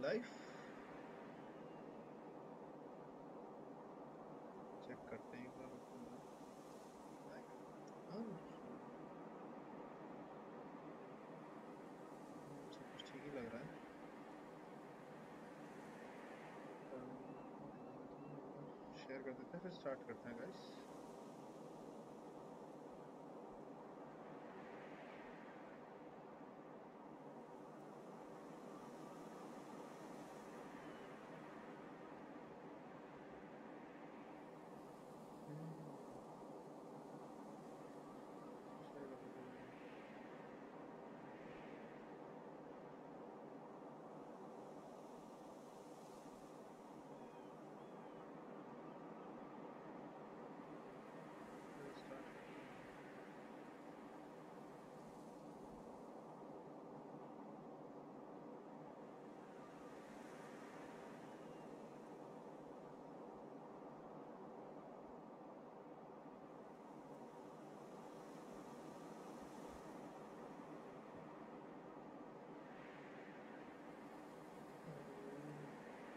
Life check करते हैं एक बार हाँ सब कुछ ठीक ही लग रहा है। शेयर कर देते हैं, फिर स्टार्ट करते हैं गाइस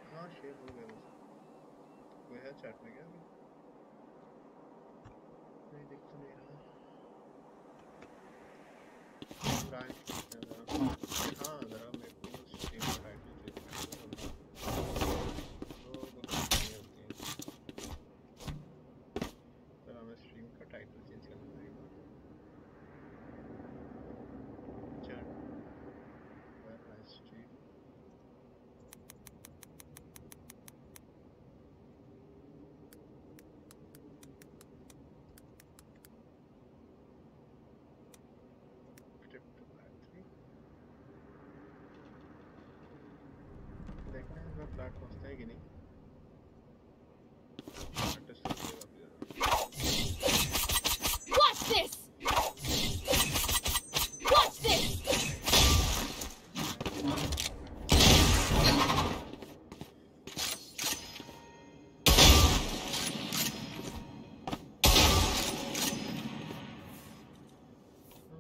हाँ शेयर हो गया मुझे कोई है चैट में क्या अभी नहीं दिख तो नहीं रहा Try, uh, हाँ जरा मेरे को स्ट्रीम का टाइटल चेंज करना दो दो चीज़ें होती हैं जरा मैं स्ट्रीम का टाइटल चेंज करना पड़ेगा chat where my stream trip to flat three हैं फ्लैट पहुँचता है कि नहीं टेस्ट करेगा अभी Watch this! Watch this!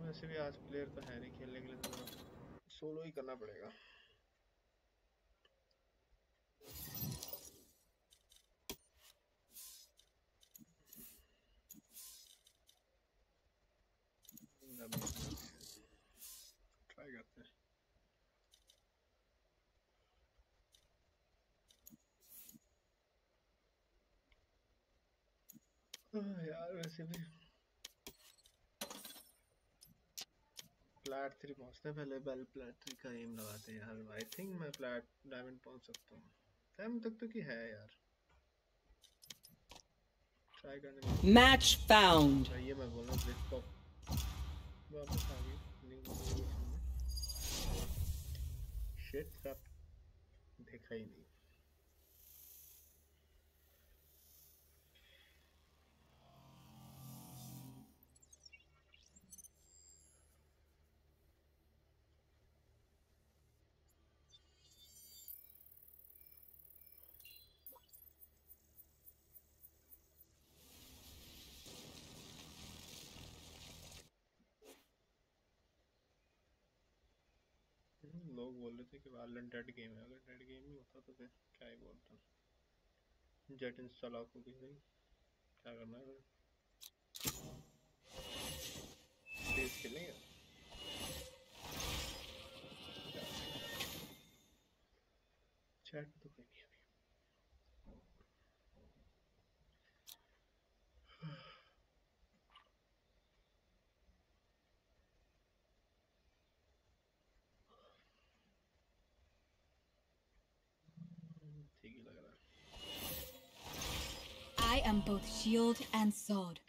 वैसे भी आज प्लेयर तो है नहीं खेलने के लिए तो सोलो ही करना पड़ेगा ट्राई करते हैं आह, यार वैसे भी प्लेट थ्री पहुँचते हैं पहले पहले प्लेट थ्री का एम लगाते हैं यार। आई थिंक मैं प्लेट डायमंड पहुँच सकता हूँ। टाइम तक तो की है यार। ट्राई करने में Match found. अच्छा, ये मैं बोल रहा हूँ ब्लिट्स पॉप वापस आ गई। में शिट सब देखा ही नहीं। लोग बोल रहे थे कि वैलोरेंट डेड गेम है। अगर डेड गेम ही होता तो फिर क्या ही बोलता जेट इंस्टॉल आपको भी नहीं क्या करना है प्लीज़ खेलेंगे? चैट तो कोई am both shield and sword.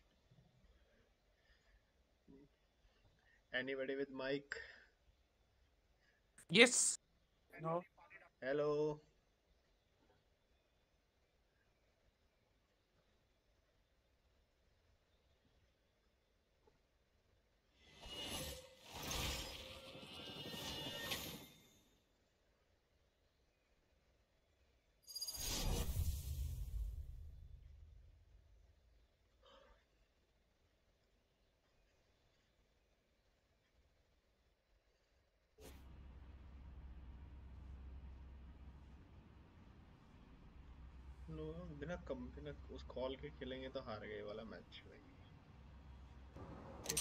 Anybody with mic? Yes. No. Hello. बिना कम बिना उस कॉल के खेलेंगे तो हार गए वाला मैच भाई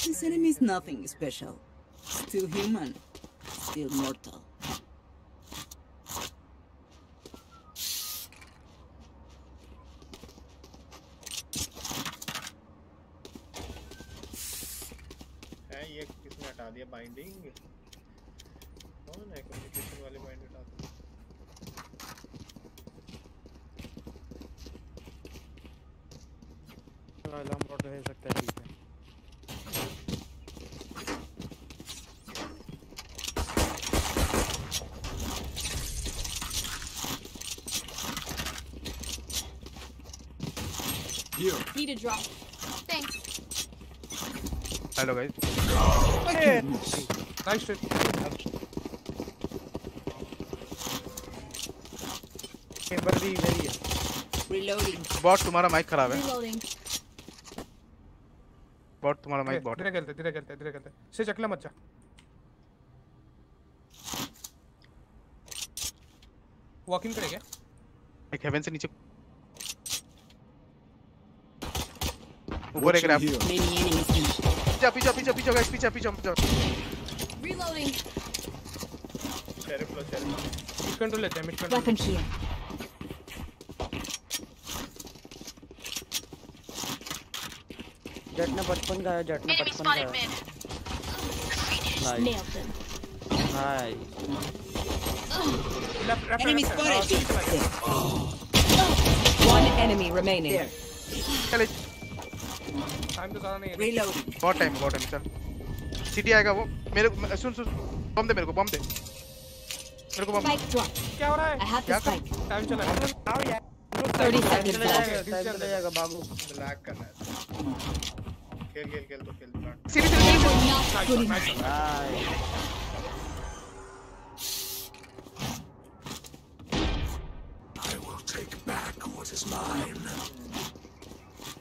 This enemy is nothing special. Still human. Still mortal. है ये किसने हटा दिया बाइंडिंग कौन है कम्युनिकेशन वाली बाइंड हटा दी अलार्म बॉट रह सकता है ठीक है Need a drop. Thanks. Hello guys nice trip chamber भी इधर ही है Reloading. बॉट तुम्हारा माइक खराब है Reloading. बॉट तुम्हारा माइक बॉट धीरे खेलते धीरे खेलते धीरे खेलते से चकला मत जा वॉकिंग करेगा एक हेवन से नीचे ऊपर एक रैप Many enemies here. पीछे पीछे पीछे पीछे गाइस पीछे पीछे पीछे Reloading. शेरिफ लो शेरिफ मिड कंट्रोल लेते हैं मिड कंट्रोल Weapon here. जट ने बचपन गाया जट ने बचपन गाया nice Nailed them. Nice Enemy spotted. B. There. One enemy remaining. There. Time तो ज़्यादा नहीं है Reloading. बहुत टाइम बहुत टाइम चल। सिटी आएगा वो। मेरे को सुन सुन। बम दे मेरे को बम दे। मेरे को बम क्या हो रहा है? I क्या कर- टाइम चला। गया 30 seconds चले. जाएगा बाबू। ब्लैक कर रहा है। खेल खेल खेल तो खेल। Plant city city They were not good enough. Nice जाने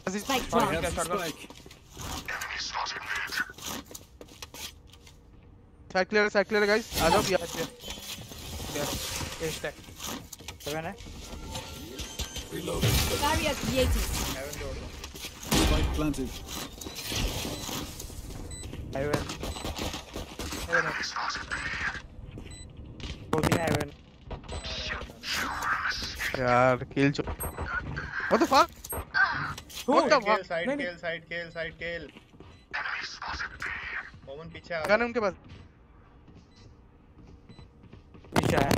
Spike और drop. क्या shotgun Enemy spotted mid. Side clear side clear guys आ जाओ यार ये स्टैक सेवन है Barrier created. हेवन जोड़ दो हेवन Enemy spotted B. दो तीन हेवन यार किल चो what the fuck what the खेल फक साइड नहीं, नहीं। खेल साइड खेल साइड खेल Enemy spotted B. ओमन पीछे आ गन रहा है उनके पास पीछे है है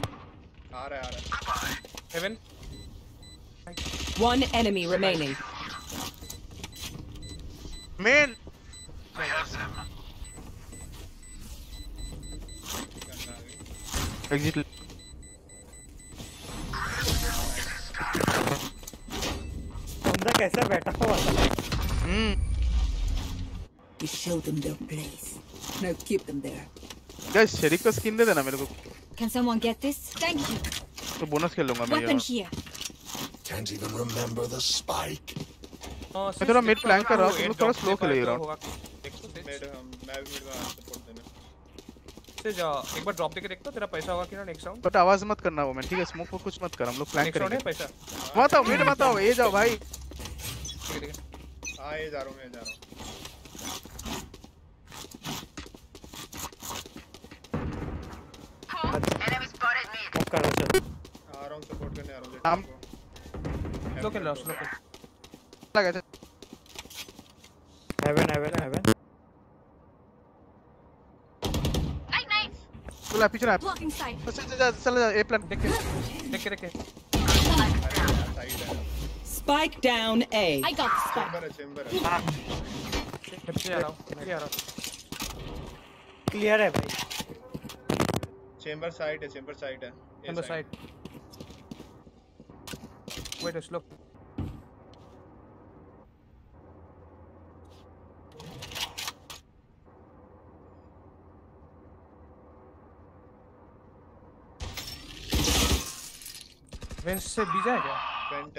आ रहा है आ रहा है haven One enemy remaining. Main I have them. Gun आ गई एग्जिट बंदा कैसे बैठा हुआ था hmm We showed them their place. Now keep them there. Guys sheriff का स्किन दे देना मेरे को Can someone get this? Thank you. तो बोनस खेल लूँगा मैं Weapon ये here. Can't even remember the spike. मैं थोड़ा mid flank कर रहा हूँ, तुम लोग थोड़ा slow खेलो ये. मेड हम मैं भी मिड में सपोर्ट देने से जा एक बार ड्रॉप देके देखता तेरा पैसा होगा कि ना नेक्स्ट राउंड बट आवाज़ मत करना वो मैं ठीक है स्मोक को कुछ मत कर हम लोग प्लान राउंड है करेंगे पैसा मत आओ मिड मत आओ ये जाओ भाई ठीक है हाँ। ये जा रहा हूँ मैं जा रहा हूँ। कर दो चल। आ रहा हूँ सपोर्ट करने आ रहा हूँ हम- स्लो खेल रहा स्लो खेल लगा था हेवन हेवन हेवन चला पीछे रहा। Blocking sight. चल चल चल जा ए प्लान देख के। देख के देख के। है Spike down A. I got the spike. Chamber है चेंबर है मैं पीछे आ रहा हूँ पीछे आ रहा हूँ क्लियर है भाई चेंबर साइड है चेंबर साइड है number side Wait, slow. Veins से बीजा है क्या? Front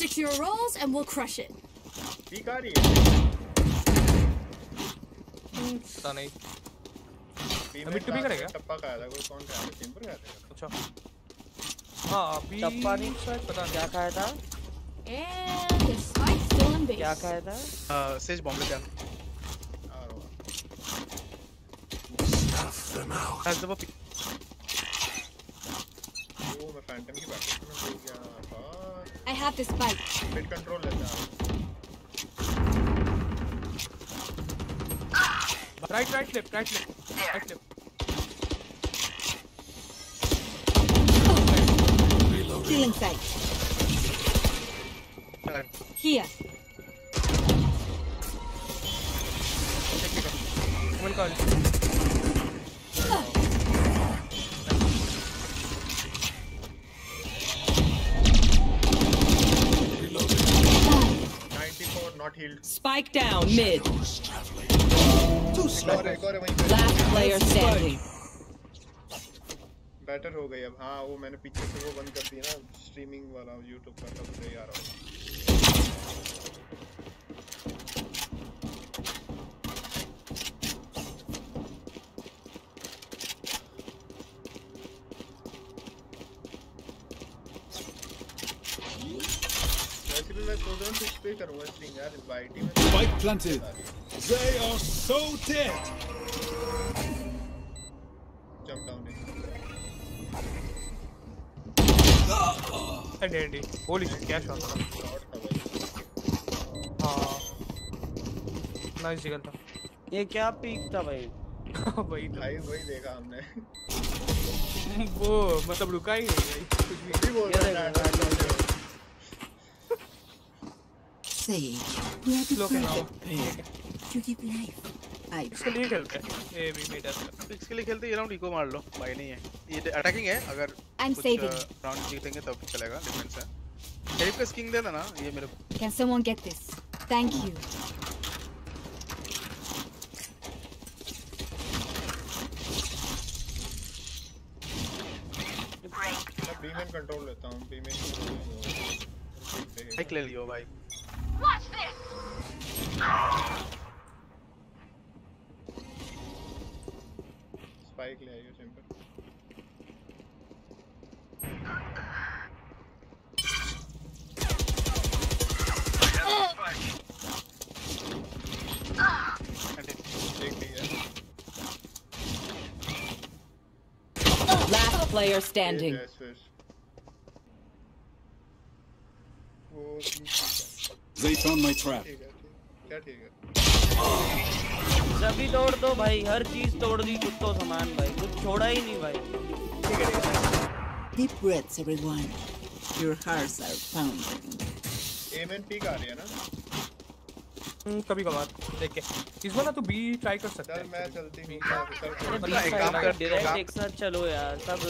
Stick to your roles and we'll crush it. Picari. पता नहीं अभी टू भी करेगा टप्पा खाया था कोई कौन खाया था सिंपल खाया था अच्छा हां अभी टप्पा नहीं शायद पता नहीं क्या खाया था and the spike's still in base. क्या खाया था uh, सेज बॉम्ब लेते हैं Snuff them out. As the वो मैं फैंटम की बैटरी में भूल गया I have this bike. Mid control लेता Right, right, left, right, left, right, left. Stealing sight. Here. One call. Ninety four not heeled Spike down mid. और एक और है वहीं पे Last player standing. बेटर हो गई अब हाँ वो मैंने पीछे से वो बंद कर दिया ना स्ट्रीमिंग वाला यूट्यूब का तब से ही आ रहा होगा कुछ पे करूँगा इसलिए यार बाइटी में spike planted they are so dead jump down है डेड ही होली शिट क्या शॉट था? हाँ। नाइस निकल था। ये क्या पीक था भाई? भाई तो। भाई वही देखा हमने। वो मतलब रुका ही नहीं भाई कुछ भी। बोल रहा है सही लोग यू कीप लाइफ आई इसके लिए खेलते हैं ये भी मेडल तो इसके लिए खेलते ये राउंड इको मार लो. भाई नहीं है. ये अटैकिंग है. अगर आई एम सेविंग राउंड जीतेंगे तब चलेगा. डिफेंस है. हेल्प का स्किंग दे देना ये मेरे को can someone get this thank you B main control लेता हूँ. बीमेन बाइक ले लियो भाई. स्पाइक ले आइयो सिंपल देख लिया Last player standing. They found my trap. ठीक है ठीक क्या ठीक है सभी तोड़ दो भाई हर चीज तोड़ दी कुत्तों समान भाई कुछ छोड़ा ही नहीं भाई Deep breaths, everyone. Your hearts are pounding. M and peak आ रही है ना कभी कभार देख के। इस बार ना तू बी ट्राई कर सकता है। मैं चलती हूँ। मतलब एक काम कर- काम- एक साथ चलो यार सब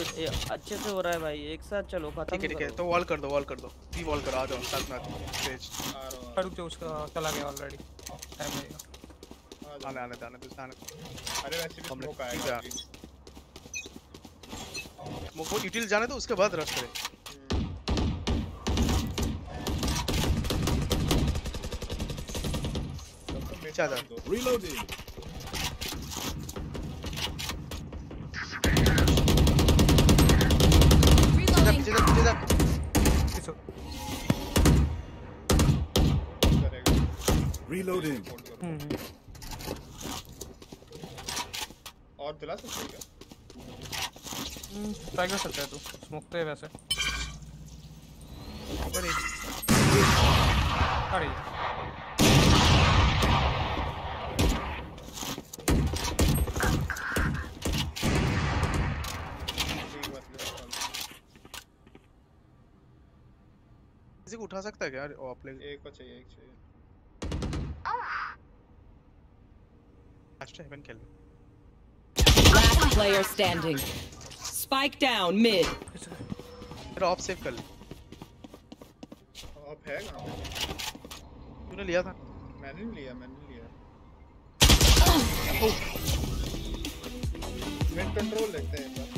अच्छे से हो रहा है भाई एक साथ चलो खत्म ठीक है ठीक है तो वॉल कर दो वॉल कर दो। बी वॉल कर आ जाओ साथ में स्टेज आ रहा रुक जा उसका चला गया ऑलरेडी टाइम लगेगा आ जाओ। आने आने दे, आने दे, आने अरे वैसे भी स्मोक आएगा। है। वो यूटिल जाने दो उसके बाद रश करे। each other. Reloading. Reloading. Up, up, up. Reloading. और दिला सकते क्या? ट्राई कर सकता है तू स्मोक तो है वैसे अरे उठा सकता है क्या ऑफ़ ले एक को चाहिए एक चाहिए। लास्ट हेवन खेल ले Last player standing. Spike down mid. मेरा ऑफ़ सेव कर ले। ऑफ़ है कहाँ पे? तूने लिया था? मैंने नहीं लिया मैंने लिया। मिड कंट्रोल लेते हैं एक बार।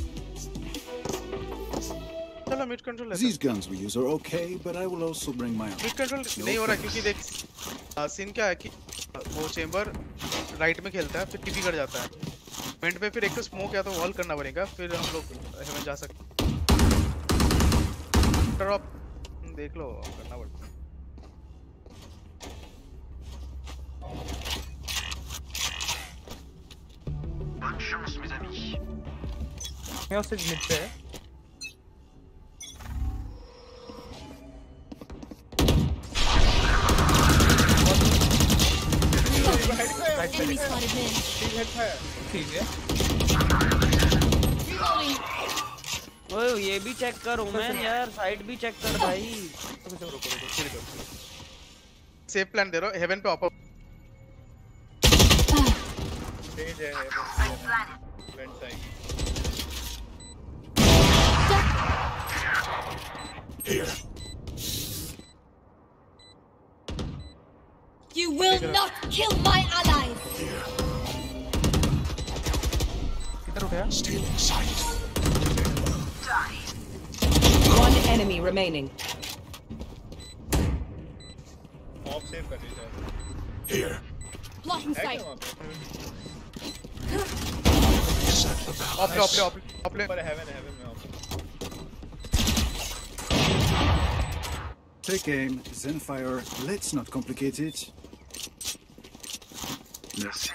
चलो mid control These guns we use are okay, but I will also bring my own. Mid control नहीं हो रहा क्योंकि देख सीन क्या है कि वो चेंबर राइट में खेलता है फिर टीपी कर जाता है। मिड पे फिर एक तो स्मोक या तो वॉल करना पड़ेगा फिर हम लोग हेवन जा सकते ड्रॉप देख लो करना पड़ता है। मैं उससे मिड पे है। Right Enemy side mid. ठीक है था ठीक है. ओए ये भी चेक कर ओमन यार साइड भी चेक कर भाई रुको रुको रुको chill करो सेफ़ प्लान दे रहा हूँ हेवन पे ऑप स्टेज है vent side You will not kill my allies. किधर उठा One enemy remaining. Of save कर लीजिए Blocking है sight. क्या वहाँ पे of lay off lay off lay off ले ऊपर हेवन हेवन में of Take aim, then fire. Let's not complicate it. Merci.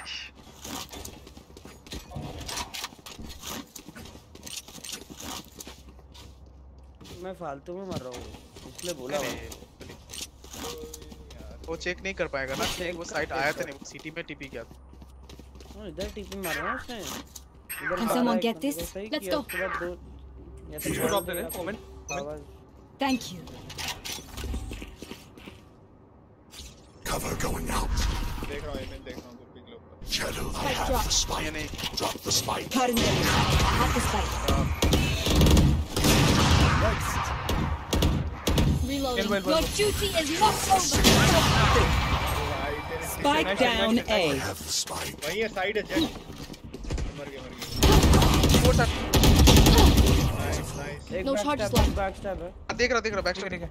मैं फालतू में मर रहा हूँ इसलिए बोला नहीं, नहीं। वो चेक नहीं कर पाएगा ना चेक वो साइट तो आया तो था नहीं सिटी में टीपी गया था इधर टीपी मारा ना उसने Can someone get this? Let's go. तो Shoot off the comment. Thank you. Cover going out. देख रहा हूँ मैं देख रहा हूँ तो पिघले ऊपर Shadow, I Spike have drop. the spike. ये नहीं Drop the spike. Pardon me. I have the spike. Reloading. Elbow, elbow, Your elbow. duty is not over. भाई तेरे Spike down A. I have the spike. वही है side है jet मर गया मर गया वो था नाइस नाइस एक No back charges stab left. Back stab है देख रहा देख रहा बैक ठीक है स्टेप ठीक है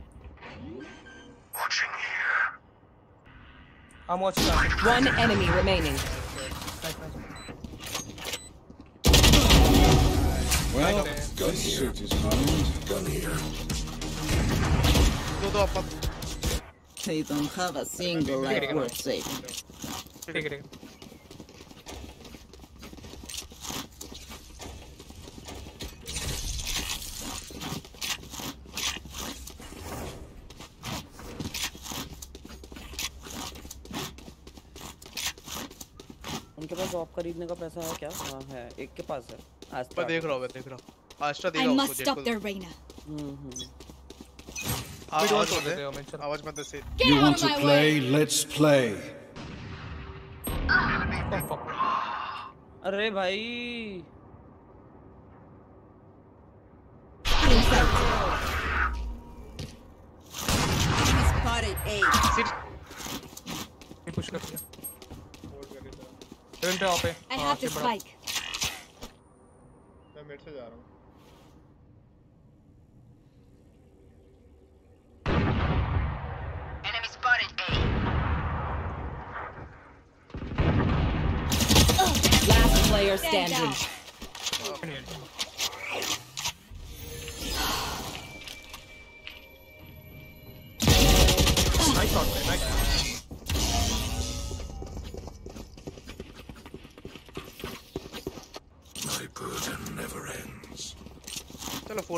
I'm watching that. One enemy remaining. Well, gun here. Gun here. They don't have a single life worth saving. खरीदने का पैसा है क्या? हाँ है। एक के पास है। आस्था मैं देख रहा हूँ देख रहा हूँ। आस्था देगा उसको जेट को देयर रेना हम्म, हम्म। हाँ, आवाज़ मत दे आवाज़ मत दे you want to play let's play अरे भाई। सिर्फ़ ये पुश कर दिया I have आओ पे I have this Enemy spotted A. Last player standing.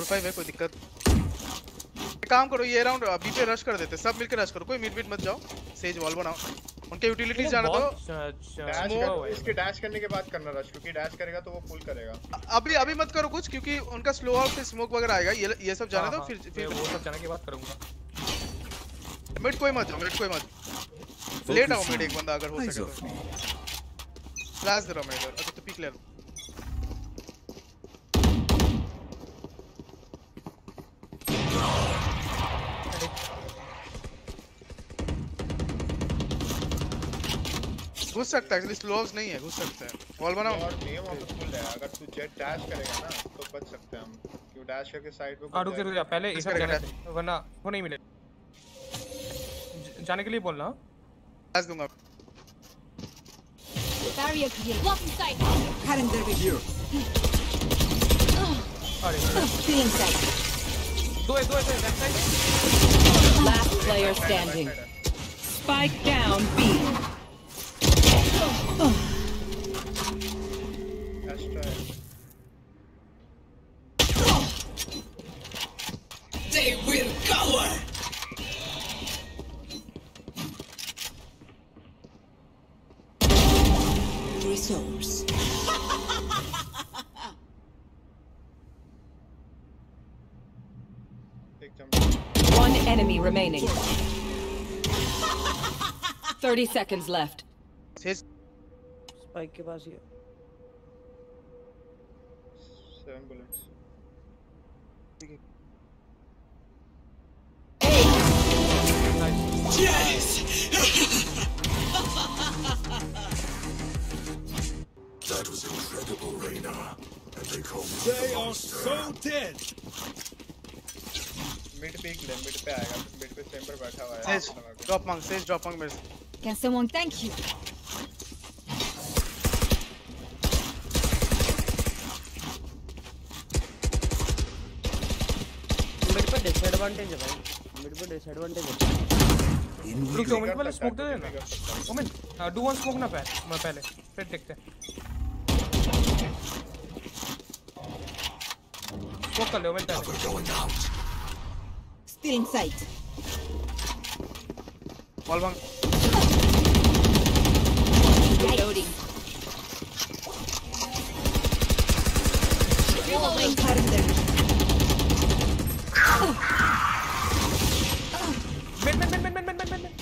Five है कोई दिक्कत काम करो ये राउंड अभी पे रश कर देते सब मिलकर रश करो कोई मिड मिड मत जाओ। सेज वॉल बनाओ। उनके यूटिलिटीज जाना दो। डैश कर इसके डैश करने के बाद करना रश क्योंकि डैश करेगा तो वो पुल करेगा। अभी अभी मत करो कुछ क्योंकि उनका स्लो आउट फिर स्मोक वगैरह आएगा ये ये सब जाने दो फिर फिर वो सब जाने के बाद करूँगा। मिड कोई मत जाओ मिड कोई मत। लेट आओ मिड एक बंदा अगर हो सके तो। फ्लैश दे रहा हूँ मैं इधर अच्छा तो पिक ले लो घुस सकता है एक्चुअली स्लोव्स नहीं है घुस सकते हैं। वॉल बनाओ। और नेम ऑफ़ द पुल है अगर तू जेट डैश करेगा ना तो बच सकते हैं हम। क्यों डैश करके साइड पे हाँ रुक जा रुक जा पहले इधर करेगा जाने वरना वो नहीं मिले जाने के लिए बोलना। फ्लैश दूँगा। Barrier created. Lock in sight. Cutting their vision. अरे। Stealing sight. दो है दो है दो है left side Last player standing. Spike down B. One enemy remaining. 30 seconds left. Seven bullets. Yes! that was incredible, Reyna. And they call me They the are so dead! Mid mid chamber says drop monk says drop monk can someone thank you disadvantage है भाई mid पे disadvantage है रुक जाओ minute पहले smoke दे देना women do one smoke ना पहले मैं पहले फिर देखते हैं स्मोक कर ले ओमेन पहले Going out. Stealing sight. Wall मांग Reloading. Reloading.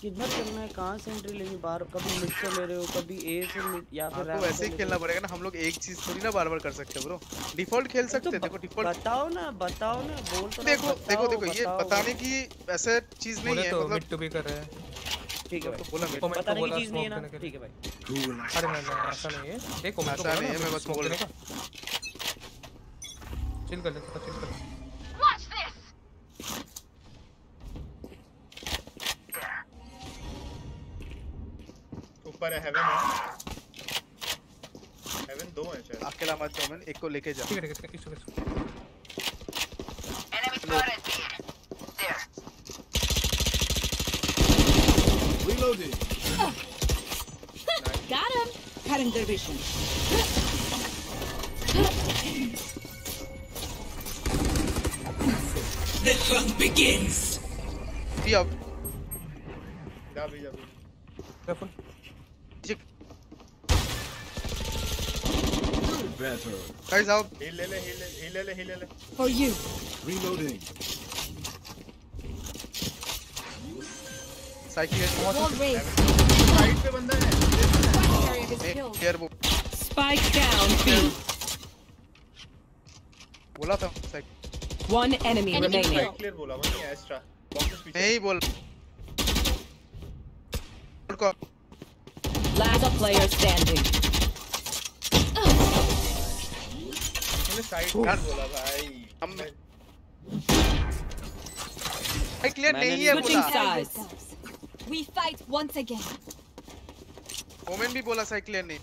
किधर चलना है? कहाँ से एंट्री लेनी? बार कभी मिड से ले रहे हो कभी ए से या फिर तो वैसे ही खेलना पड़ेगा ना हम लोग एक चीज़ थोड़ी ना बार बार कर सकते ब्रो डिफ़ॉल्ट खेल तो सकते हैं देखो डिफ़ॉल्ट बताओ ना बताओ ना बोल तो देखो देखो देखो ये बताने की ऐसे चीज़ नहीं है तो मतलब मिड टू बी कर रहे हैं। ठीक है तो बोला मैं को बताने की बोला चीज़ नहीं है स्मोक ना ठीक है भाई। अरे नहीं नहीं ऐसा नहीं है। देखो मैं ऐसा नहीं है, मैं बस बोल रहा चिल कर ले चिल कर ले। ऊपर है हेवन है हेवन दो है शायद अकेला मत जाओ मैं एक को लेके जा ठीक है ठीक है ठीक है इसको इसको Reloading. Got him. Cutting their vision. The hunt begins. भी अब जा भी जा भी careful better. Guys out. Heal heal heal heal For you. Reloading. Psyche Spike down B. बोला था One enemy, remaining. Spike clear Spike down. extra. नहीं बोल. Last player standing. मैंने साइड क्लियर बोला भाई। हम भाई क्लियर नहीं है बोला. We fight once again. Women भी बोला साइड क्लियर नहीं।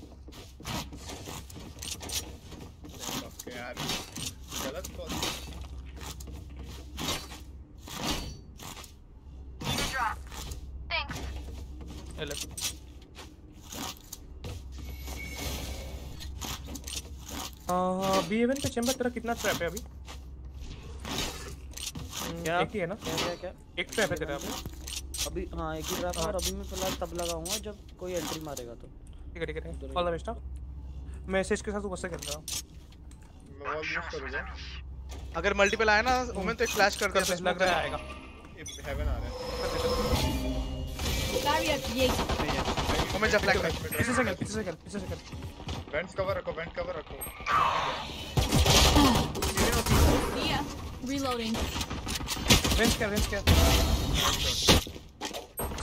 यार गलत कॉल एलएफ बी इवन पे चेंबर तेरा कितना ट्रैप है अभी? क्या? एक ही है ना? क्या क्या क्या? एक ट्रैप है तेरा अभी। अभी हाँ एक ही ड्राफ्ट है और अभी मैं फ़िलहाल तब लगाऊँगा जब कोई एंट्री मारेगा तो। ठीक है ठीक है ऑल द बेस्ट मैसेज के साथ ऊपर से खेल रहा हूँ। मैं वॉल यूज़ करूँगा? अगर मल्टीपल आया ना ओमेन तो एक फ्लैश कर दिया कर लग रहा है आएगा। हेवन आ रहा. है। मोमेंट जा फ्लैग पीछे से कर पीछे से कर पीछे से कर वेंट्स कवर रखो बेंट कवर रखो. या रीलोडिंग वेंट्स कर वेंट्स कर.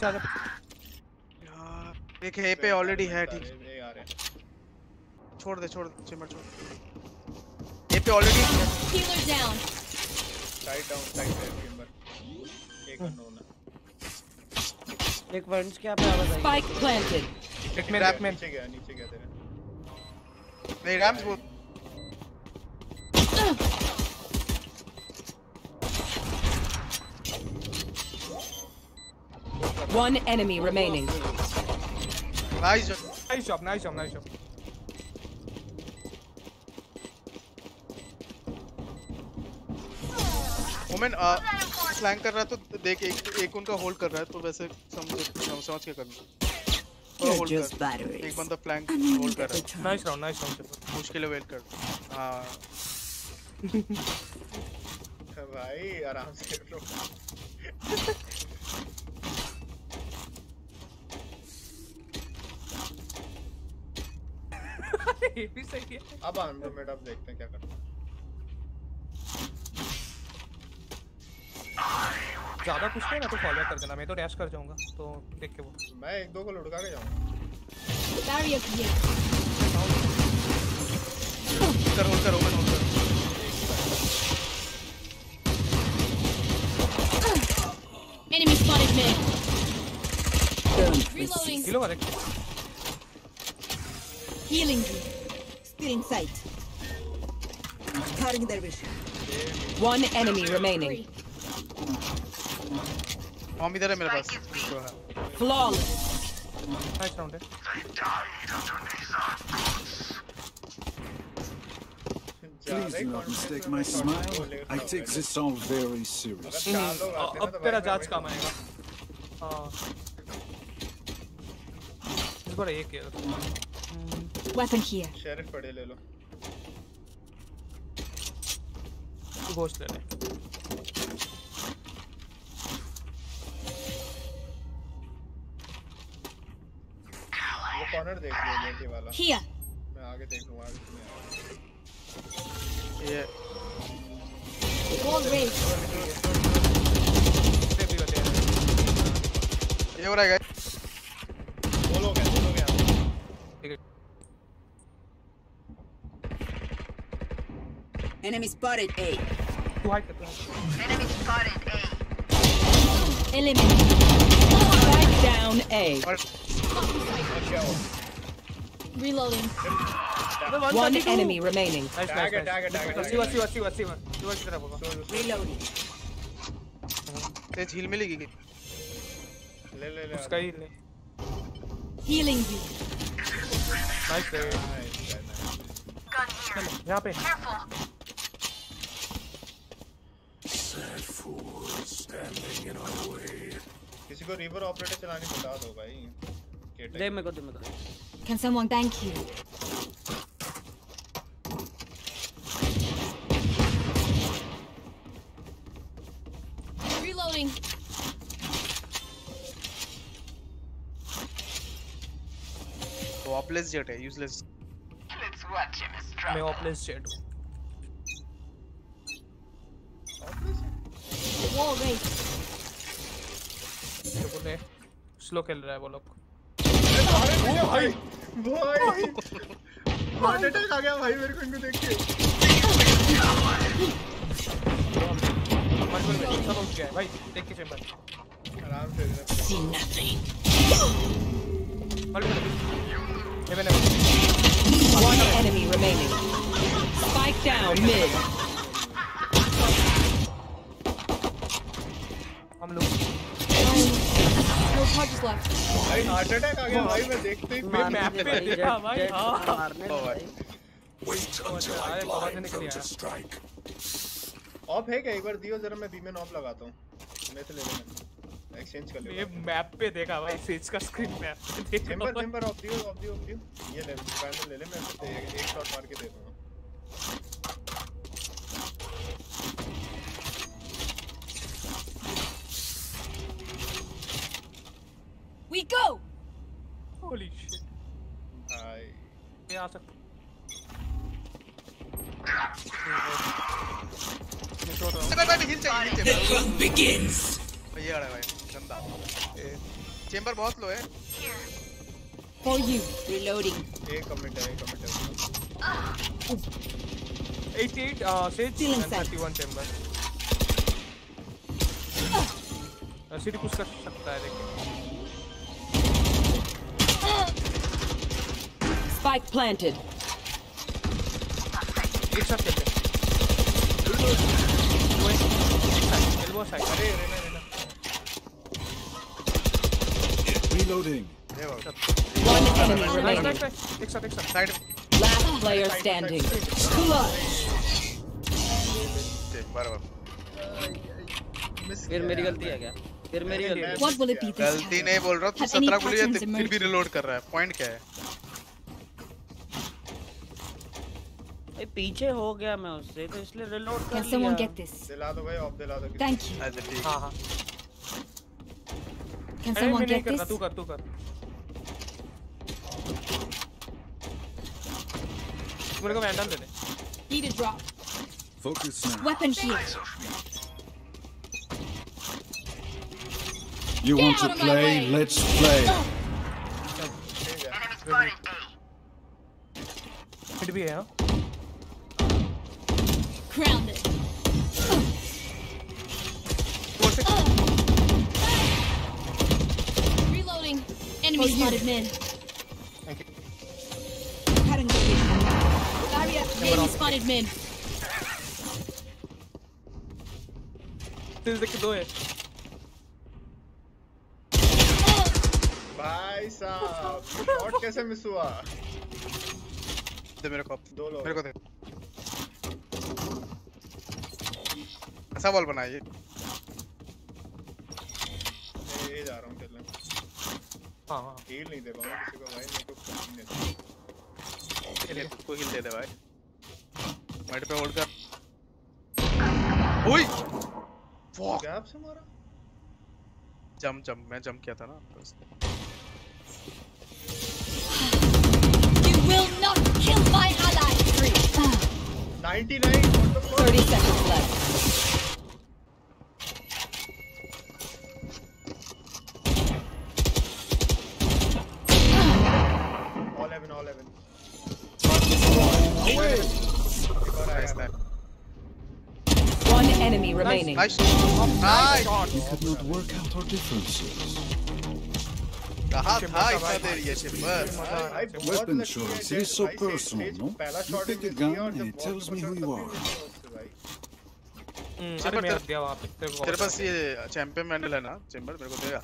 चल। यार एक हे पे ऑलरेडी है ठीक। है छोड़ दे छोड़ दे चेम्बर छोड़ हे पे already healer down side down side Chamber एक अननोन एक वेंट्स क्या पे आवाज आई Spike planted. एक मिनट एक मिनट नीचे गया नीचे गया तेरे नहीं रैम्स वो One enemy remaining. Nice nice job nice job nice job women flank कर रहा है तो देख एक एक उनका होल्ड कर रहा है तो वैसे समझ समझ के करना थोड़ा होल्ड कर। एक बंदा फ्लैंक होल्ड कर रहा return. Nice round nice round मुश्किल है वेट कर। हाँ। भाई आराम से ब्रो ये भी सही है। अब अनलिमिटेड अब देखते हैं क्या करते है। ज़्यादा कुछ नहीं मैं तो फॉलो कर देना मैं तो डैश कर जाऊँगा तो देख के वो मैं एक दो को लुढ़का के जाऊँगा. कर होल्ड कर कर Enemy spotted mid. Don't Reloading. Kilo correct Healing you. Still in sight. Cutting their vision. One enemy remaining. Bomb इधर है मेरे पास तो है Flawless. नाइस राउंड है Please do not mistake my smile. I take this all very seriously. चार लोग आते हैं अब तो तेरा जाँच काम आएगा हाँ इस बार एक है Weapon here. शेरिफ पड़े ले लो तू घोस्ट ले ले कॉर्नर देख लो जेटी वाला। हियर मैं आगे देख लूँगा आगे। ये ये हो रहा है गाइस बोलो क्या बोलो क्या enemy spotted A spotted a तू हाइड कर enemy A a eliminate strike down और Reloading. One enemy remaining. Nice tag है नाइस टैग है टैग है अस्सी अस्सी अस्सी अस्सी अस्सी की तरफ होगा Reloading. तेज हील मिलेगी क्या? ले ले ले उसका ही ले Healing you. नाइस रे चलो यहाँ पे Sad fools standing in our way. किसी को रिवर ऑपरेटर चलानी बता दो भाई दे केटेक मेरे को दे मेरे को दे Can someone thank you? Reloading. वॉपलेस jet है यूजलेस मैं ऑपलेस जेट हूँ Wall raised. ये बोले स्लो खेल रहा है वो लोग भाई भाई हार्ट अटैक है. Spike down mid. हम लोग. भाई हार्ट अटैक आ गया भाई मैं देखते ही मैं मैप पे देखा भाई हाँ। मारने Wait until I blind निकल them to strike. ऑफ़ है क्या? एक बार दियो जरा मैं बी में ऑफ़ लगाता हूँ। मैं से ले लेना। एक्सचेंज कर ये मैप पे देखा भाई सेज का स्क्रीन मैप पे देखा। चेंबर। चेंबर ऑफ़ दियो ऑफ़ दियो ऑफ़ दियो। ये ले पैनल ले ले मैं एक शॉट मार के दे दूँगा We go. होली शिट भाई ये आ सकता ये छोड़ रहा हूँ भाई भाई हिल चाहिए हिल चाहिए Fun begins. भाई ये आ रहा है भाई गंदा चेंबर बहुत लो है For you. Reloading. एक कमेंट है एक कमेंट है 88 uh, Sage and inside. 31 Chamber. City push कर सकता है देखिए Spike planted. It's up there. Reloading. One enemy remaining. Last player standing. Clutch. बराबर. फिर मेरी गलती है क्या? फिर मेरी गलती. गलती नहीं क्या है? भाई पीछे हो गया मैं उससे तो इसलिए रिलोड कर Can someone लिया get this? दिला दो भाई ऑफ दिला दो Thank you. अच्छा ठीक हाँ हाँ Can अरे मैं someone नहीं get कर रहा this? तू कर तू कर मेरे को vandal they they Need a drop. Focus now. Weapon here. You Get want to out of my play? way. Let's play. Hit भी है हाँ Grounded. Reloading. Enemy spotted mid. Thank you Cutting the vision. Barrier. Enemy spotted mid. Still देख के दो है भाई साहब shot कैसे मिस हुआ दे मेरे को दो लोग मेरे को दे ऐसा बॉल बनाइए ये? जा रहा हूँ खेलने। हाँ हाँ। हील नहीं दे पाऊँगा किसी को भाई मेरे को कुछ नहीं चलिए खुद को हिल दे दे भाई। माइट पे होल्ड कर। ओए! फक गैप से मारा? जम जम मैं जम किया था ना तो इसलिए। You will not kill my ally. 99 what 30 seconds left. remaining. Nice. Nice. We could not work out our differences. कहा था इतना देर ये शिपर भाई बहुत Weapon lucky है, choice, जैसे it is so भाई से personal, stage no? पहला You shot pick a miss gun किया और and जब it बहुत tells me shot who तब you भी are. नहीं हुआ उससे भाई। अरे चेंबर मैं तेरे- हट गया वहाँ पे तेरे को तेरे पास ये चैंपियन मैंडल है ना चेंबर मेरे को देगा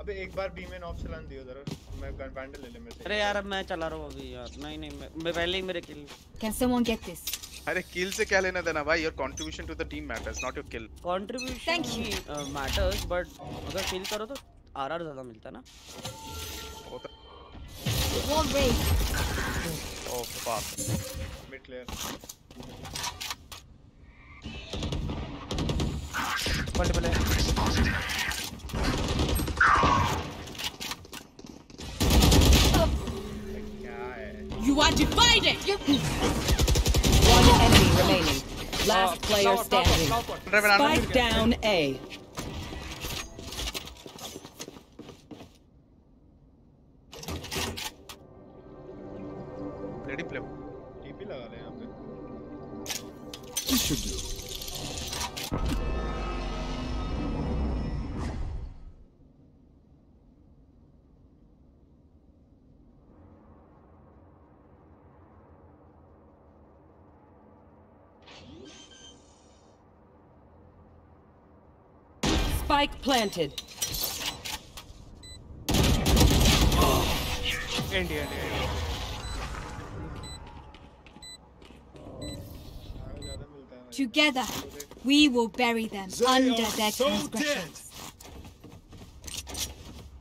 अबे एक बार बी में ऑफ चलान दियो जरा मैं गन बैंडल ले ले मेरे से अरे यार अब मैं चला रहा हूँ अभी यार। नहीं नहीं मैं, पहले ही मेरे किल Can someone get this? अरे किल से क्या लेना देना भाई? Your contribution to the team matters not your kill contribution Thank you. Matters but अगर किल करो तो आरआर ज़्यादा मिलता ना? Wall raised. Oh fuck mid clear multiple है shit. You. One enemy remaining. Last oh, player standing. Spike down A. Spike planted. End, end, end. आगे ज्यादा मिलता है भाई Together, we will bury them They under are their so transgressions.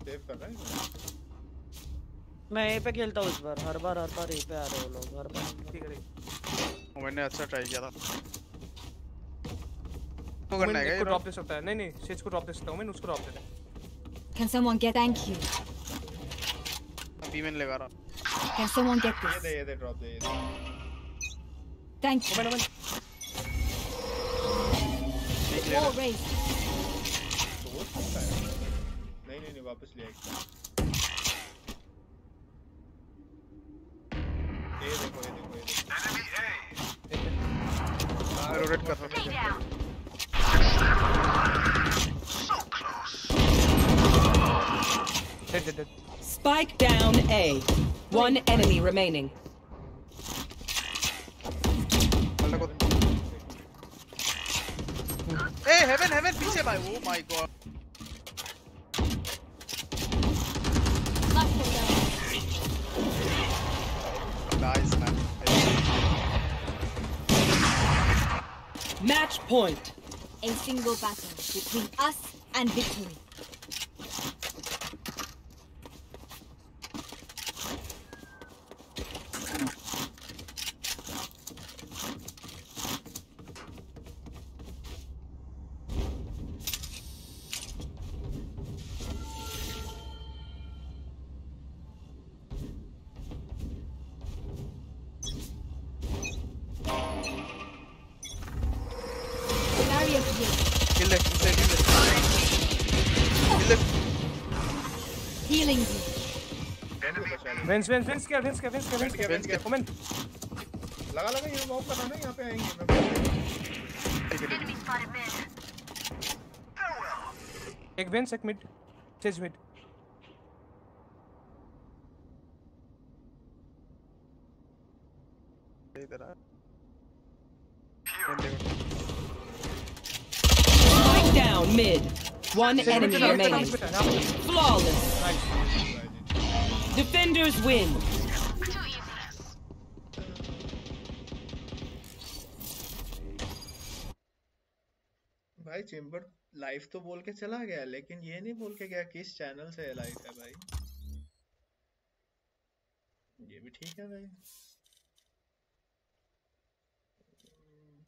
Save कर रहा है मैं ए पे खेलता हूँ इस बार हर बार हर बार ए पे आ रहे हो लोग हर बार ठीक है ठीक है। मैंने अच्छा ट्राई किया था तो करना है एक को क्या ड्रॉप दे सकता है। नहीं नहीं सेज को ड्रॉप दे सकता हूँ मैं उसको ड्रॉप दे दे। Can someone get thank you? B में लगा रहा। Can someone get ये दे ये दे ड्रॉप दे ये दे. Women women raised. तो सकता है नहीं नहीं नहीं वापस ले आएगा। ये देखो ये देखो ये देखो। एनिमी ए रोटेट कर रहा हूँ। Spike down A. One enemy remaining. पलटा को ए हेवन हेवन पीछे भाई oh my God nice man Match point. A single battle between us and victory. Veins veins veins क्या वेंस क्या वेंस क्या वेंस क्या वेंस क्या? ओमेन लगा लगा ये मॉब कर रहा ना यहाँ पे आएंगे मैं ठीक है ठीक है एक वेंस एक मिड सेज मिड इधर आ Spike down mid. One enemy बेटा, बेटा, remaining. बेटा, यहाँ पे। Flawless. Nice. Defenders win. भाई चेम्बर लाइव तो बोल के चला गया, लेकिन ये नहीं बोल के गया किस चैनल से लाइव है भाई। ये भी ठीक है भाई।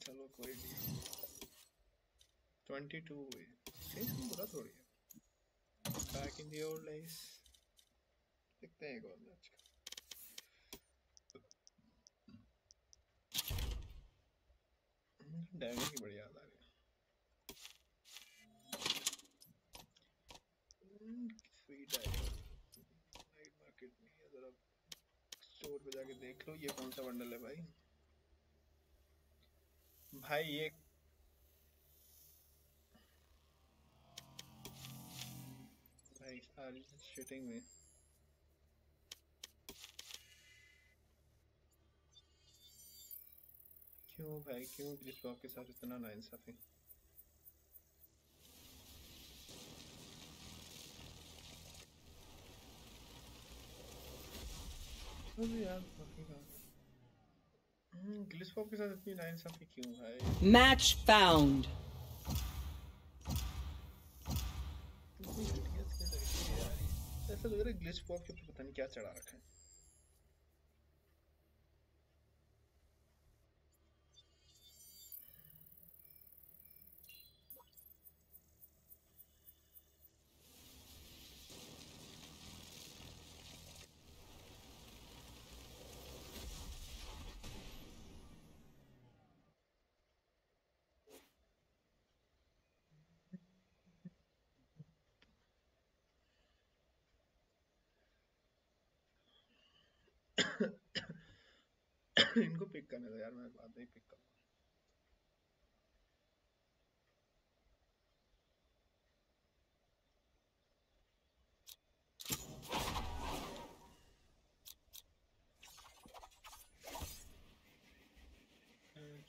चलो, कोई नहीं। ट्वेंटी टू सीज़न बुरा थोड़ी। है back in the old days देखते हैं एक और मैच डैमेज की बढ़िया आ रही है फ्री डाइवर नाइट मार्केट में है जरा स्टोर पे जाके देख लो ये कौन सा बंडल है भाई भाई ये भाई आर शिटिंग में क्यों भाई क्यों ग्लिच बॉब के साथ इतना नाइंसाफी? ग्लिच बॉब के साथ इतनी नाइंसाफी क्यों भाई है यार ये। ऐसा लग रहा है ग्लिच पॉप के ऊपर पता नहीं क्या चढ़ा रखा है। इनको पिक करने दो यार मैं बाद में पिक करूँ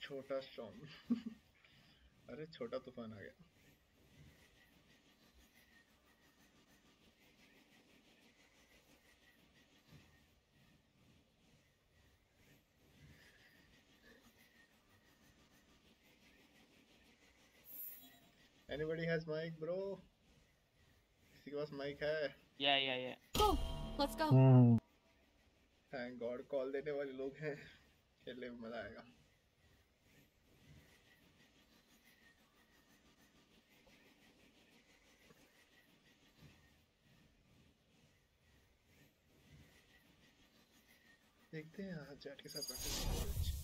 छोटा स्टॉर्म अरे छोटा तूफ़ान आ गया। Anybody has mic, bro? किसी के पास माइक है Yeah, yeah, yeah. Cool. Let's go. हम्म थैंक गॉड कॉल देने वाले लोग हैं खेलने में मज़ा आएगा देखते हैं आज चैट के साथ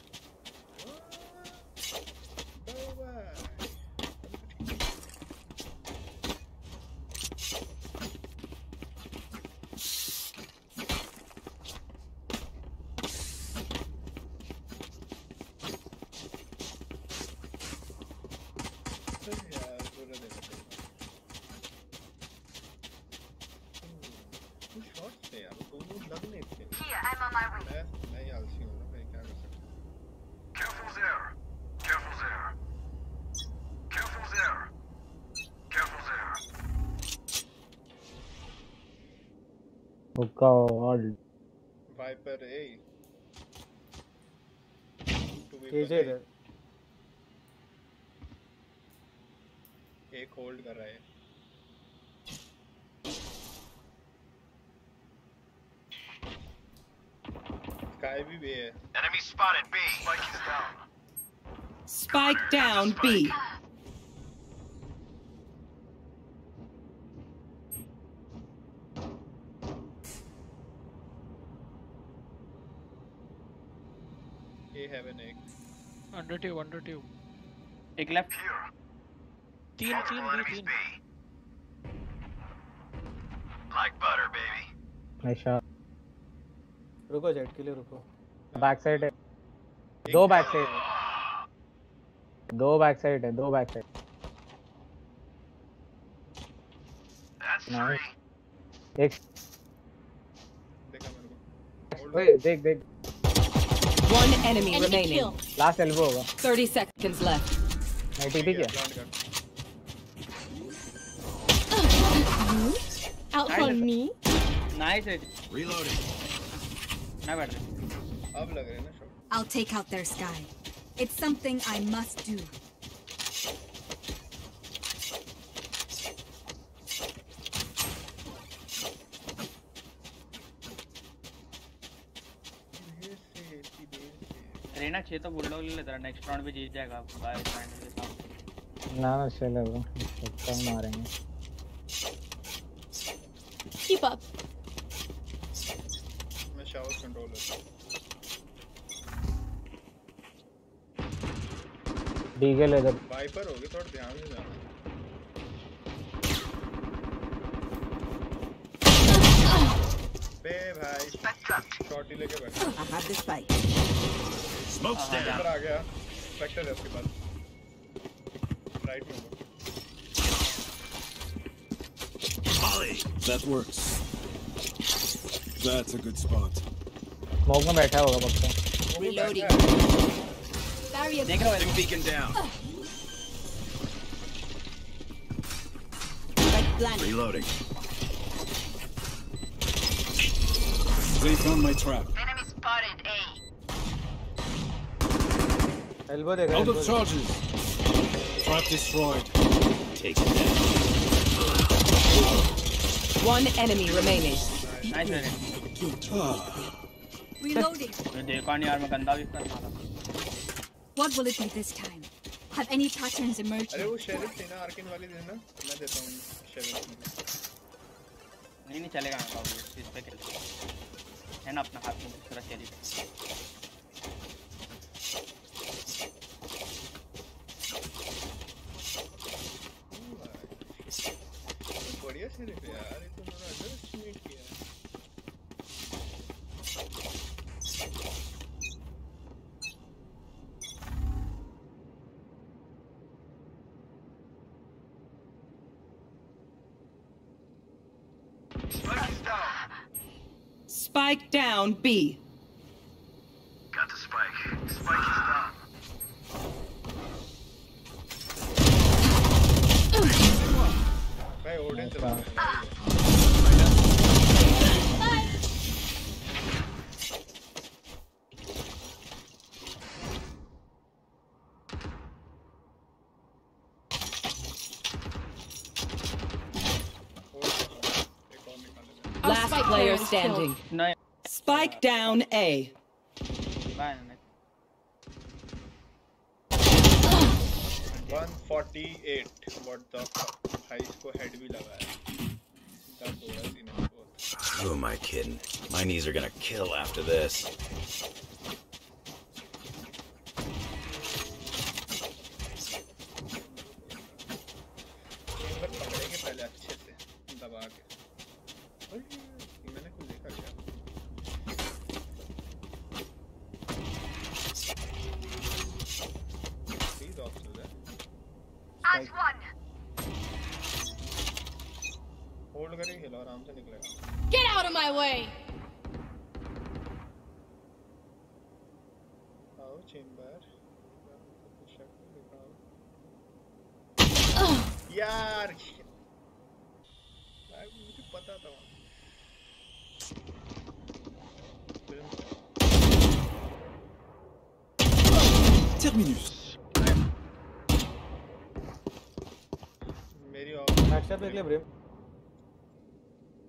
called? Viper A. AJ there. एक होल्ड कर रहा है। स्काई भी बे है। Enemy spotted B spike is down spike down B They have an egg. Under tube, under tube. Egg left. Here. Teen, teen, B, teen. Like butter, baby. Nice shot. रुको Jett के लिए रुको. Back side है. दो back side है. दो back side है, दो back side. That's three. एक. देखा मेरे को. ओए देख देख. One enemy, enemy remaining. Kill. Last elbow होगा. 30 seconds left. My टीपी क्या? Out on me. Nice है. Reloading. ना बैठ रहे. अब लग रहे ना I'll take out their Skye. It's something I must do. से रेना छे तो बुलडॉग ले लेता नेक्स्ट राउंड पे जीत जाएगा बाय पॉइंट के साथ ना ना चले ब्रो सबका मारेंगे। Keep up. मैं शावर कंट्रोलर डीगल इधर वाइपर होगी थोड़ा ध्यान से जाना। बे भाई शॉट ही लेके बैठा। I have the spike. Smoke's down. इधर आ गया स्पेक्टर है उसके पास राइट में होगा Molly. That works. That's a good spot. Smoke में बैठा होगा पक्का वो भी बैठा Reloading. है Barrier. देख रहा Big beacon down. Spike planted. Reloading. They found my trap. Elbow देखा Out elbow of देखा। charges. Trap destroyed. Take it down. One enemy remaining. Nice है Reloading. ये देखा नहीं यार मैं गंदा भी कर मारा What will it be this time? Have any patterns emerged? अरे वो शेरिफ थी ना आर्किन वाली थी ना मैं देता हूँ शेरिफ नहीं नहीं चलेगा ना बाबू इस पे खेलते हैं। है ना अपना हाथ में दूसरा चेरी शेरिफ है यार ये तो मैंने अंडर एस्टिमेट किया है Spike down B. Planting. Spike down A. 148. What the high score head we love. Who am I kidding? My knees are gonna kill after this. Chamber यार यार, मुझे पता था Terminus. मेरी बैकस्टैप देख ले ब्रेम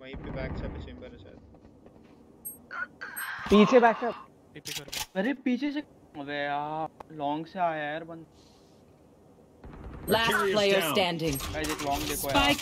वहीं पे पे चेंबर है शायद। पीछे बैकअप अरे पीछे से अबे यार लॉन्ग से आया यार बंद Last Achilles player down. standing. Guys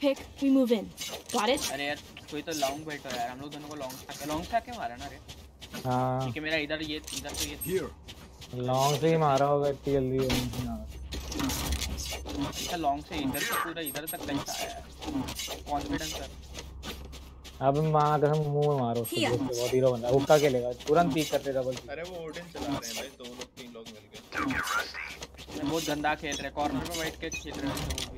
pick, we move in. Got it? अरे यार कोई तो लॉन्ग बैठो यार हम लोग दोनों को लॉन्ग लॉन्ग से आके मारा ना रे। हाँ। ठीक है मेरा इधर ये इधर तो ये। Here. लॉन्ग से ही मारा होगा इतनी जल्दी नहीं मारा अच्छा लॉन्ग से इधर से पूरा इधर तक कैसा आया कॉन्फिडेंस सर अब माँ कसम मुँह में मारो उसको बहुत हीरो बंदा हुक्का खेलेगा तुरंत पीक करते डबल अरे वो ओडिन चला रहे हैं भाई दो लोग तीन लोग मिलके। बहुत गंदा खेल रहे कॉर्नर में बैठ के खेल रहे हैं।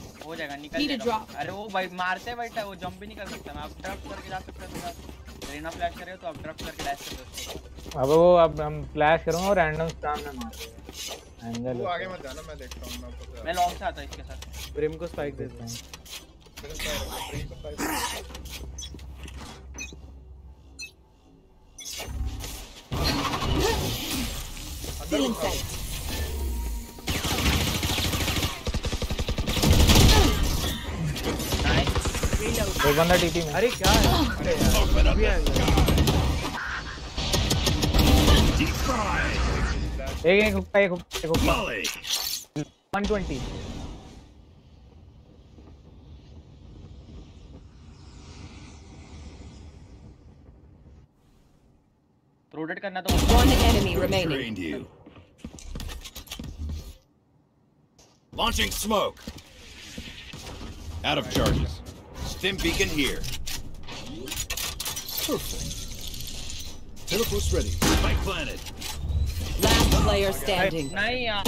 हो जाएगा निकल जाएगा। अरे वो भाई मारते बैठा है वो जंप भी नहीं कर सकता। मैं अब ड्रॉप करके जा सकता हूँ रेना फ्लैश करे तो अब ड्रॉप करके डैश कर दो अब वो अब हम फ्लैश करूँगा और रैंडम स्पैम में मार एंगल वो आगे मत जाना मैं देखता हूँ मैं मैं लॉन्ग से आता हूँ इसके साथ। ब्रिम को स्पाइक दे दो मेरे को फाइव Still in एक बंदा टीपी में। अरे क्या है? अरे यार। अभी आएगा एक एक हुक्का एक हुक्का। एक हुक्का 120 रोटेट करना तो One enemy remaining. Launching smoke. Out of charges. Stim beacon here. Perfect. Teleport's ready. Spike planted. Last player standing. नहीं यार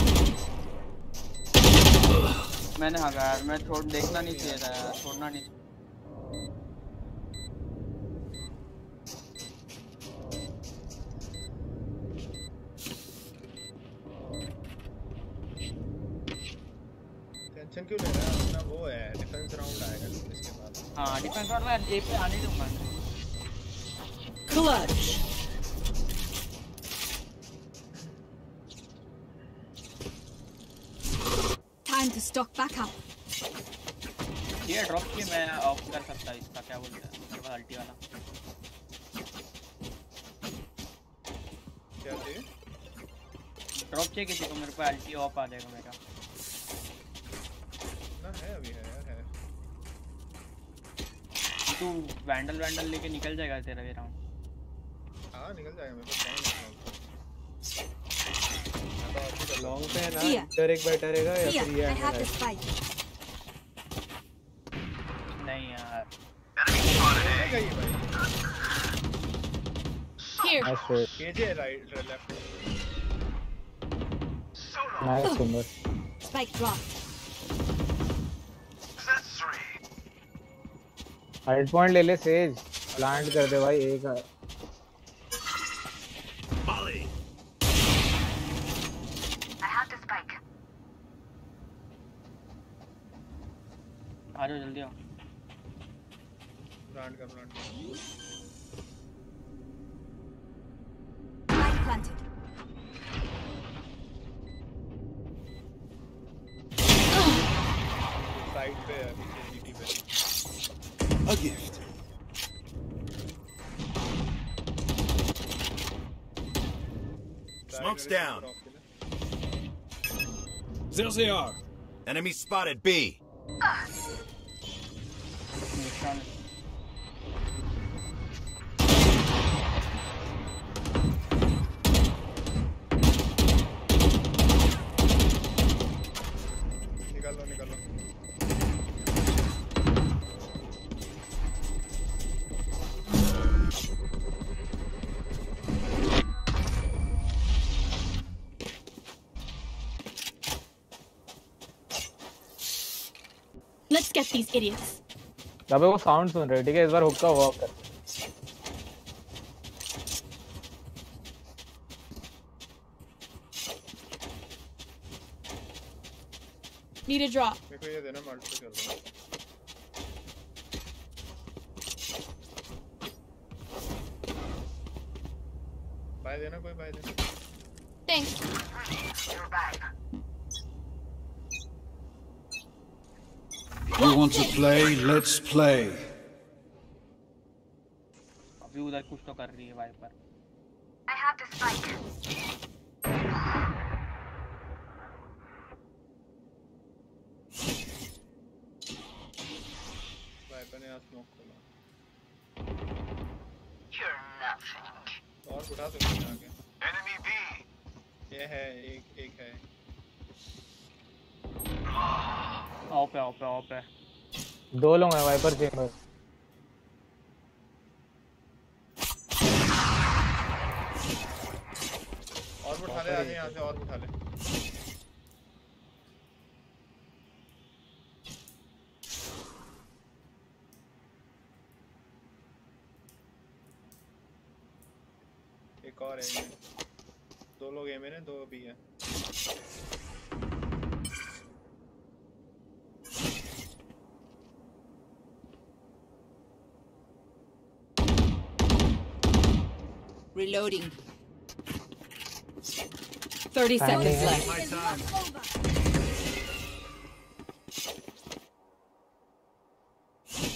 मैंने हाँ यार मैं छोड़ देखना नहीं चाहिए था यार छोड़ना नहीं पे आने दूँगा Clutch. Time to stock back up. ये ड्रॉप किए मैं ऑफ़ कर सकता इसका क्या बोलते हैं? मेरे पास अल्टी वाला। क्या चाहिए ड्रॉप चाहिए किसी को? मेरे पास अल्टी ऑफ़ आ जाएगा मेरा ना है अभी है यार है तू वैंडल वैंडल लेके निकल जाएगा तेरा ये राउंड हाँ निकल जाएगा मेरे पास टाइम है लॉन्ग पे ना इधर एक बैठा रहेगा या फिर ये. नहीं यार। Here. Nice timber. Spike dropped. Height point ले ले सेज प्लांट कर दे भाई एक They are? Enemy spotted B. Ah. These idiots. अबे वो साउंड सुन रहे ठीक है इस बार हुक्का हुआ कर Need a drop. मेरे को ये देना मल्टी कर दो बाय देना कोई बाय देना Thanks. to play? Let's play. अभी उधर कुछ तो कर रही है वाइपर बाय पे ने यहाँ स्मोक खोला और उठा सकते हैं आगे ये है एक एक है आओ पे आओ पे आओ पे दो लोग हैं वाइपर चेंबर और उठा ले, आगे यहाँ से और उठा ले। एक और है दो लोग ए में ने दो बी है। Reloading. 30 seconds Timing. left. My time.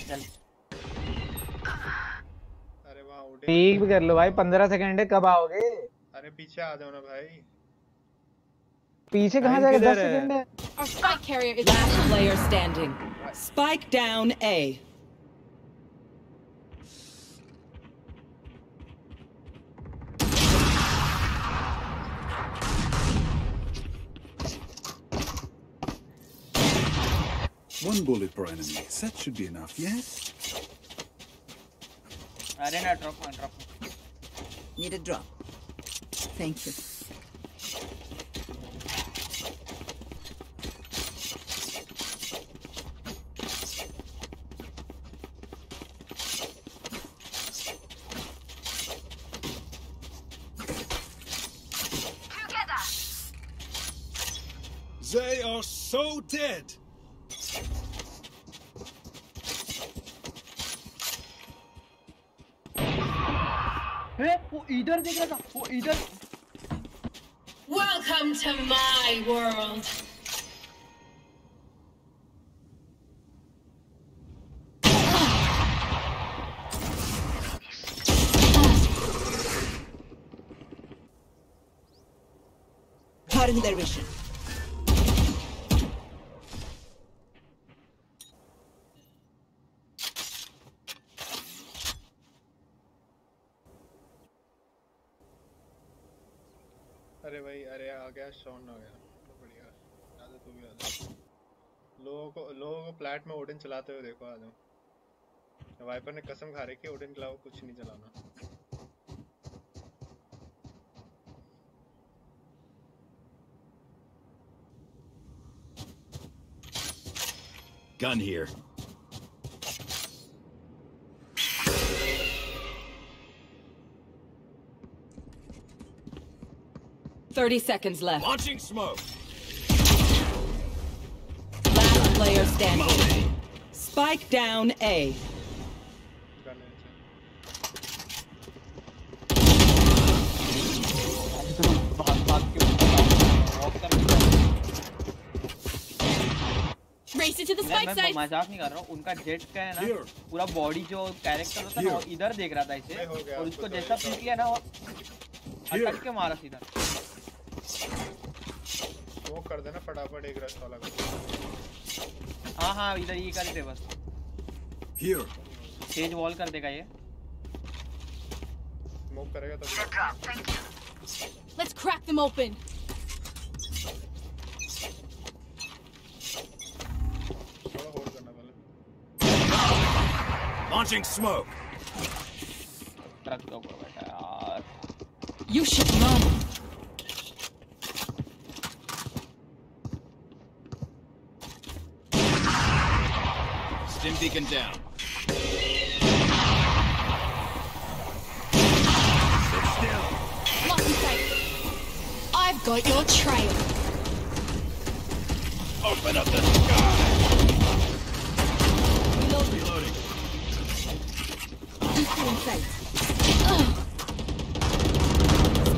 चल अरे वहाँ उड़े ठीक भी कर लो भाई पंद्रह सेकंड है कब आओगे अरे पीछे आ जाओ ना भाई पीछे कहाँ Time जाएगा किधर दस है? सेकंड है Our spike carrier is Last player standing. Spike down A. one bullet per enemy. That should be enough, yes? Arena, drop one, drop one. Need a drop. Thank you. Together. They are so dead! इधर देख रहा था वो इधर Welcome to my world. Cutting their vision. Odin चलाते हुए देखो आ जाओ वाइपर ने कसम खा रखी है ओडिन के अलावा कुछ नहीं चलाना Gun here. Thirty seconds left. Launching smoke. Last player standing. Spike down A. मैं spike मज़ाक नहीं कर रहा हूँ उनका जेट का है ना पूरा बॉडी जो कैरेक्टर होता है ना वो इधर देख रहा था इसे और उसको तो जैसा पीट लिया ना वो अटक के मारा सीधा। स्मोक कर देना फटाफट एक रस वाला हाँ हाँ इधर ये कर दे बस Here. तेज वॉल कर देगा ये स्मोक करेगा तो Let's crack them open. थोड़ा होल्ड करना पहले Launching smoke. You should run. beacon down. Lock in sight. I've got your trail. Open up the sky. Reloading. Equal in sight.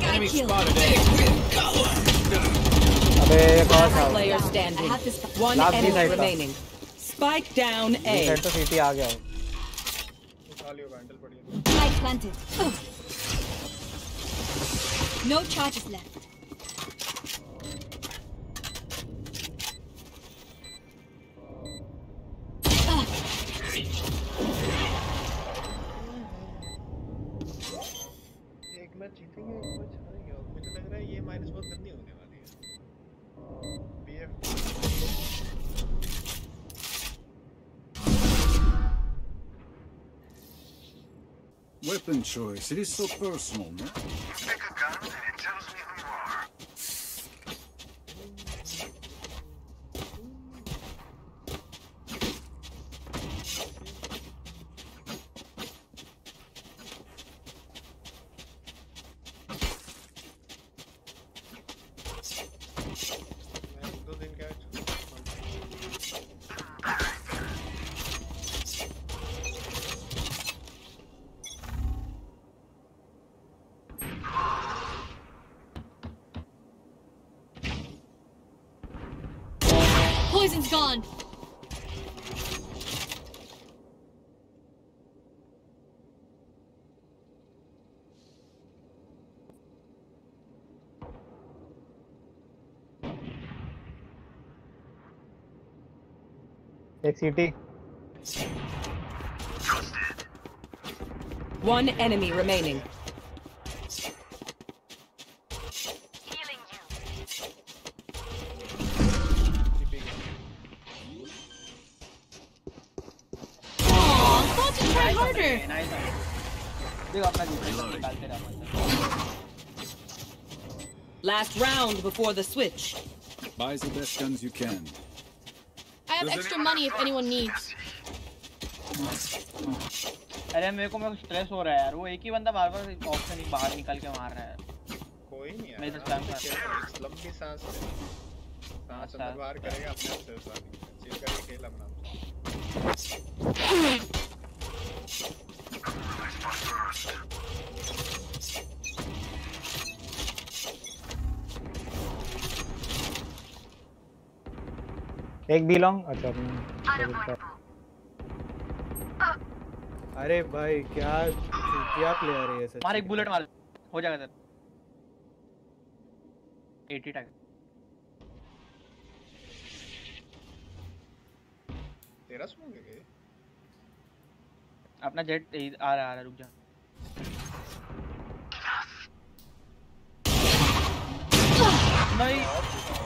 Enemy kill. spotted A. अबे एक और Last था player I standing. have this. One Last enemy side था। remaining. Spike down ये A. Side तो सीटी आ गया है उठा लियो बैंडल पड़ी है Light planted. No charges left. Choice. It is so personal, no? मैं CT. One enemy remaining. Last round before the switch. Buys the best guns you can. I Does extra money if anyone needs. अरे मेरे को मेरे को stress हो रहा है यार। वो एक ही बंदा बार बार ऑप्शन ही बाहर निकल के मार रहा है। कोई नहीं मैं यार। इधर स्पैम आराम से कर। खेल, एक लंबी सांस ले सांस अंदर बाहर करेगा अपने आप से चिल करके खेल अपना। एक बी लॉन्ग अच्छा अरे भाई क्या क्या प्लेयर है ये सच मार एक बुलेट मार। हो जाएगा सर। 80 टैग तेरा स्मोक है क्या? अपना जेट आ रहा आ रहा रुक जा। नहीं।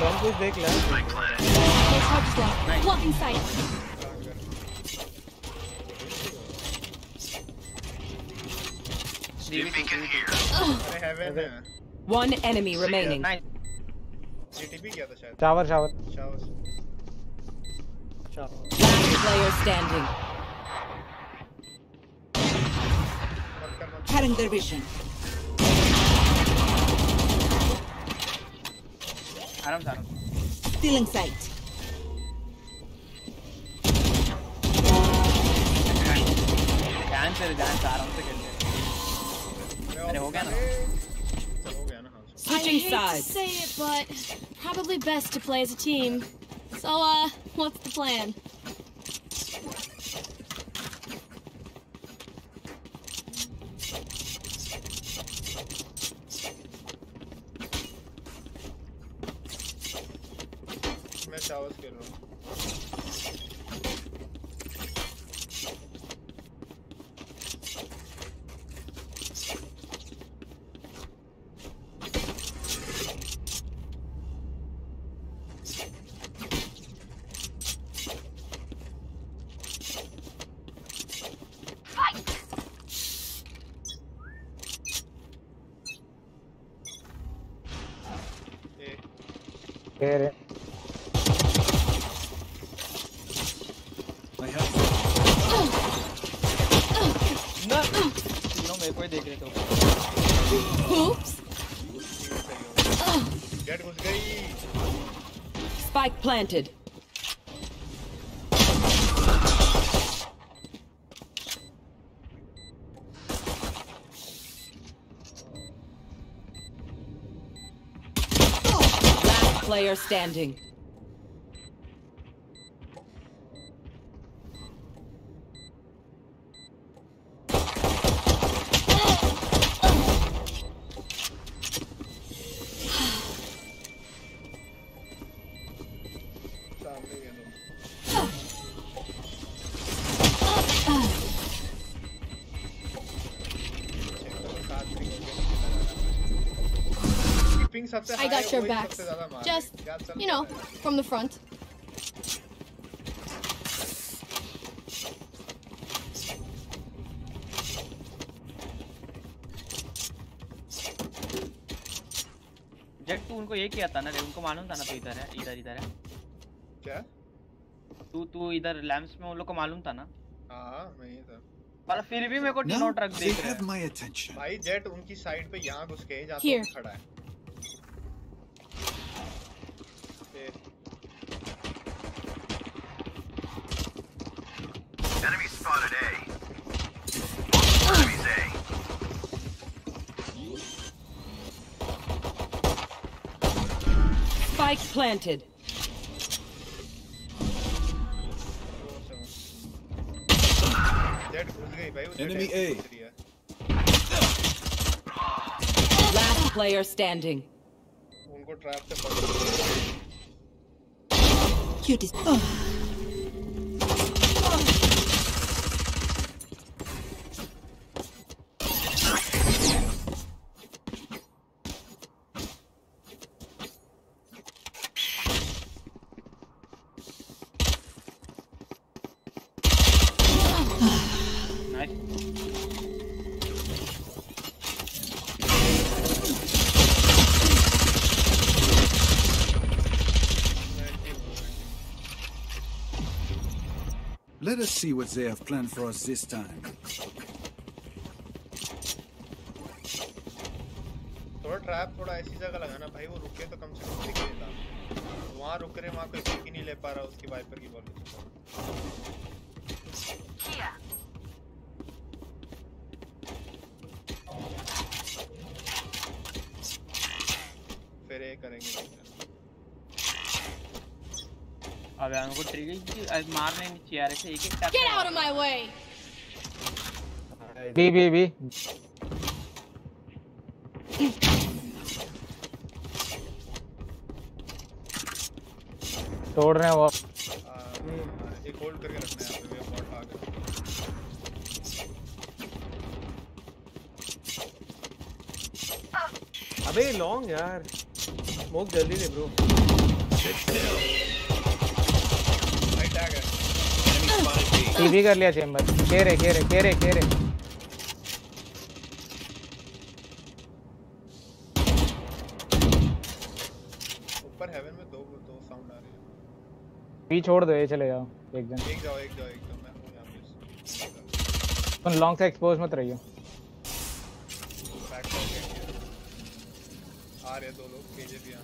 लॉन्ग पुश देख ले There's hard slot. Blocking sight. अरे हेवन है One enemy remaining. जीटीपी किया था शायद shower shower shower Last player standing. Cutting their vision. आराम से आराम से Stealing sight. ध्यान से ध्यान से आराम से खेल ले अरे हो गया ना चल हो गया ना हाँ I Switching hate to sides. say it, but probably best to play as a team. So, uh, what's the plan? Showers कर रहा हूँ planted. Last player standing. Just, रही है। क्या चल you know, from the front. Jett तू उनको ये किया था ना रे उनको मालूम था ना तू इधर है इधर इधर है क्या तू तू इधर लैंप्स में उन लोग को मालूम था ना हाँ मैं ही था पर फिर भी मेरे को तीनों ट्रक They देख रहे हैं भाई जेट उनकी साइड पे यहाँ घुस के जहाँ Here. तो खड़ा है planted. Enemy A. Last player standing. Cutest. Oh. See what they have planned for us this time. अबे हमको ट्रिगर आज मारने नहीं चाहिए यार ऐसे एक एक tap Get out of my way! B B B. तोड़ रहे हैं वो। एक होल्ड करके रखना है यहाँ पे वे बॉट आ गया अबे लॉन्ग यार। स्मोक जल्दी दे ब्रो टीवी कर लिया चेंबर केरे केरे केरे केरे ऊपर हेवन में दो दो साउंड आ रहे हैं। बी छोड़ दो ये चले जाओ एक जन। एक जाओ एक जाओ एक जाओ मैं हूँ यहाँ पे। तुम लॉन्ग से एक्सपोज मत रहियो। आ रहे दो लोग केजे भी आ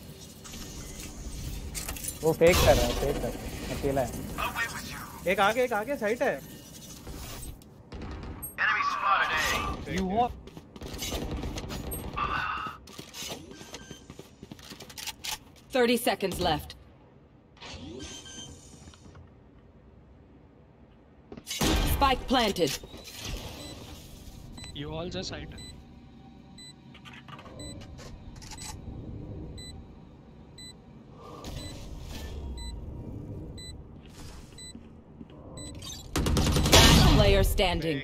वो फेक कर रहा है फेक कर रहा है। अकेला है एक आगे एक आगे साइट है यू हो Thirty seconds left. Spike planted. You all just side. Player standing.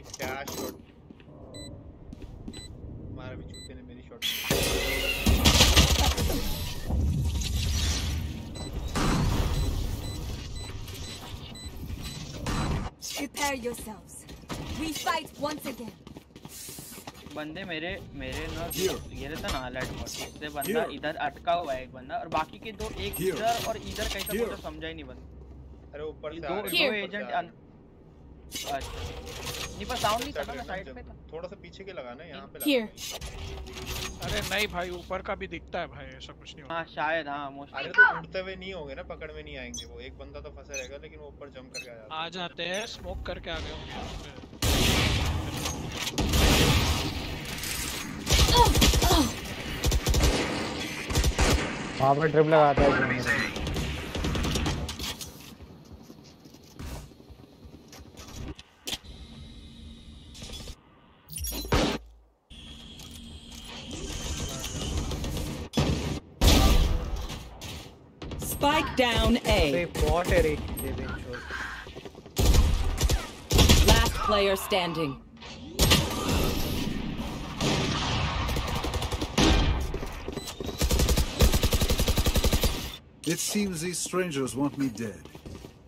Prepare yourselves. We fight once again. बंदे मेरे मेरे ना ये रहता ना लेट पर इससे बंदा इधर अटका हुआ है एक बंदा और बाकी के दो एक. इधर और इधर कैसा. समझा ही नहीं बंदा अरे ऊपर से दो दो एजेंट। अच्छा। नहीं पर साउंड नहीं ना रहे साइड पे था। थोड़ा सा पीछे के लगाना यहाँ पे. लगाना अरे नहीं भाई ऊपर का भी दिखता है भाई ऐसा कुछ नहीं हाँ शायद हाँ अरे तो उड़ते हुए नहीं होंगे ना पकड़ में नहीं आएँगे वो। एक बंदा तो फंसा रहेगा लेकिन वो ऊपर जंप करके आ जाता आ जाते हैं स्मोक करके आ गए होंगे वहाँ पर ट्रिप लगाता है। down A. They a Last player standing. It seems these strangers want me dead.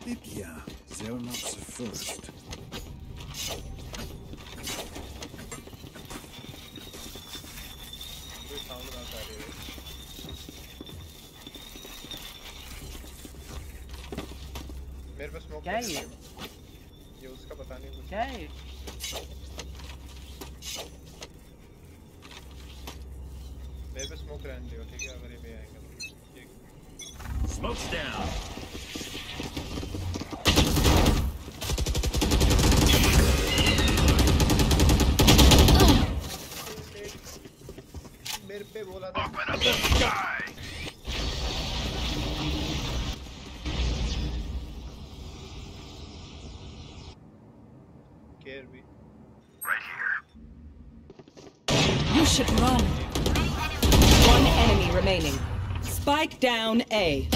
Eh bien, they're not the first. क्या है ये? ये उसका पता नहीं कुछ क्या है ये? मेरे पे स्मोक रहने दो ठीक है अगर ये भी आएगा बोला था Open up the sky. should run. One enemy remaining. Spike down A.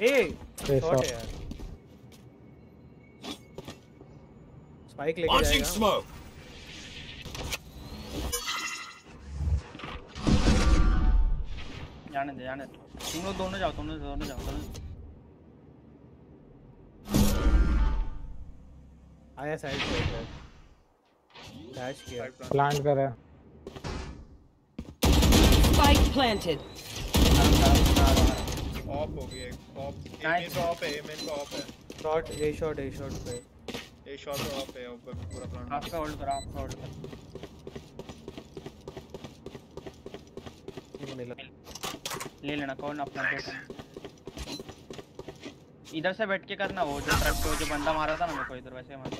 ए ये शॉट shot. है यार स्पाइक लेके Launching जाएगा smoke. जाने दे जाने दे तुम लोग दोनों जाओ तुम लोग दोनों जाओ दोनों आया साइड पे इधर डैश किया। प्लांट कर रहा है। Spike planted. ऑफ़ हो गया ऑफ़ ए में तो ऑफ़ है ए में ऑफ़ है। Shot A shot A shot पे। ए शॉट तो ऑफ़ है ऊपर पूरा प्लान आपका होल्ड करो आपका होल्ड करो ले लेना कौन अपना इधर से बैठ के करना वो जो ट्रक को जो बंदा मारा था ना मेरे को इधर वैसे मार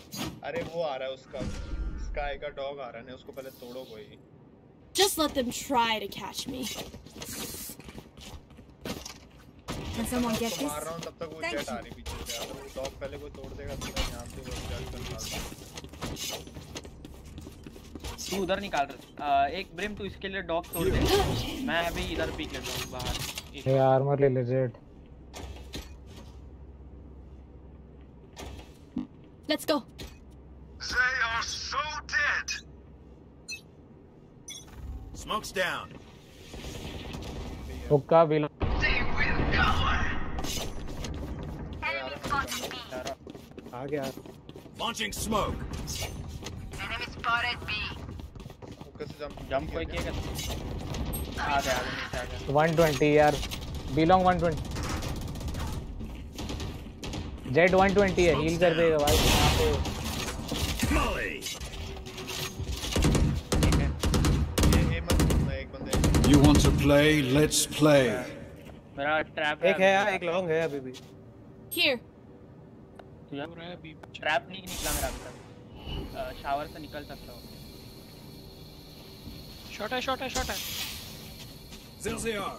अरे वो आ रहा है उसका। स्काई का डॉग आ रहा है ना उसको पहले तोड़ो कोई Just let them try to catch me. Can someone get this? मार रहा हूँ तब तक वो Thank जेट आ you. रही पीछे से अगर वो डॉग पहले कोई तोड़ देगा तो मैं यहाँ से वो जेट कर दूँ तू उधर निकाल रहा एक ब्रिम तू इसके लिए डॉग तोड़ दे मैं अभी इधर पीक लेता हूँ बाहर ये आर्मर ले ले Jett Let's go. Smoke's down. हुक्का भी लो आ गया Launching smoke. ऊपर से जंप जंप कोई किया कर आ गया आ गया नीचे आ गया 120 यार बिलोंग 120 जेट 120 है हील कर देगा भाई यहाँ पे play? Let's play. मेरा ट्रैप एक है यार एक लॉन्ग है अभी भी Here. ट्रैप नहीं निकला मेरा अभी तक शावर से निकल सकता हूँ शॉट है शॉट है शॉट है There they are.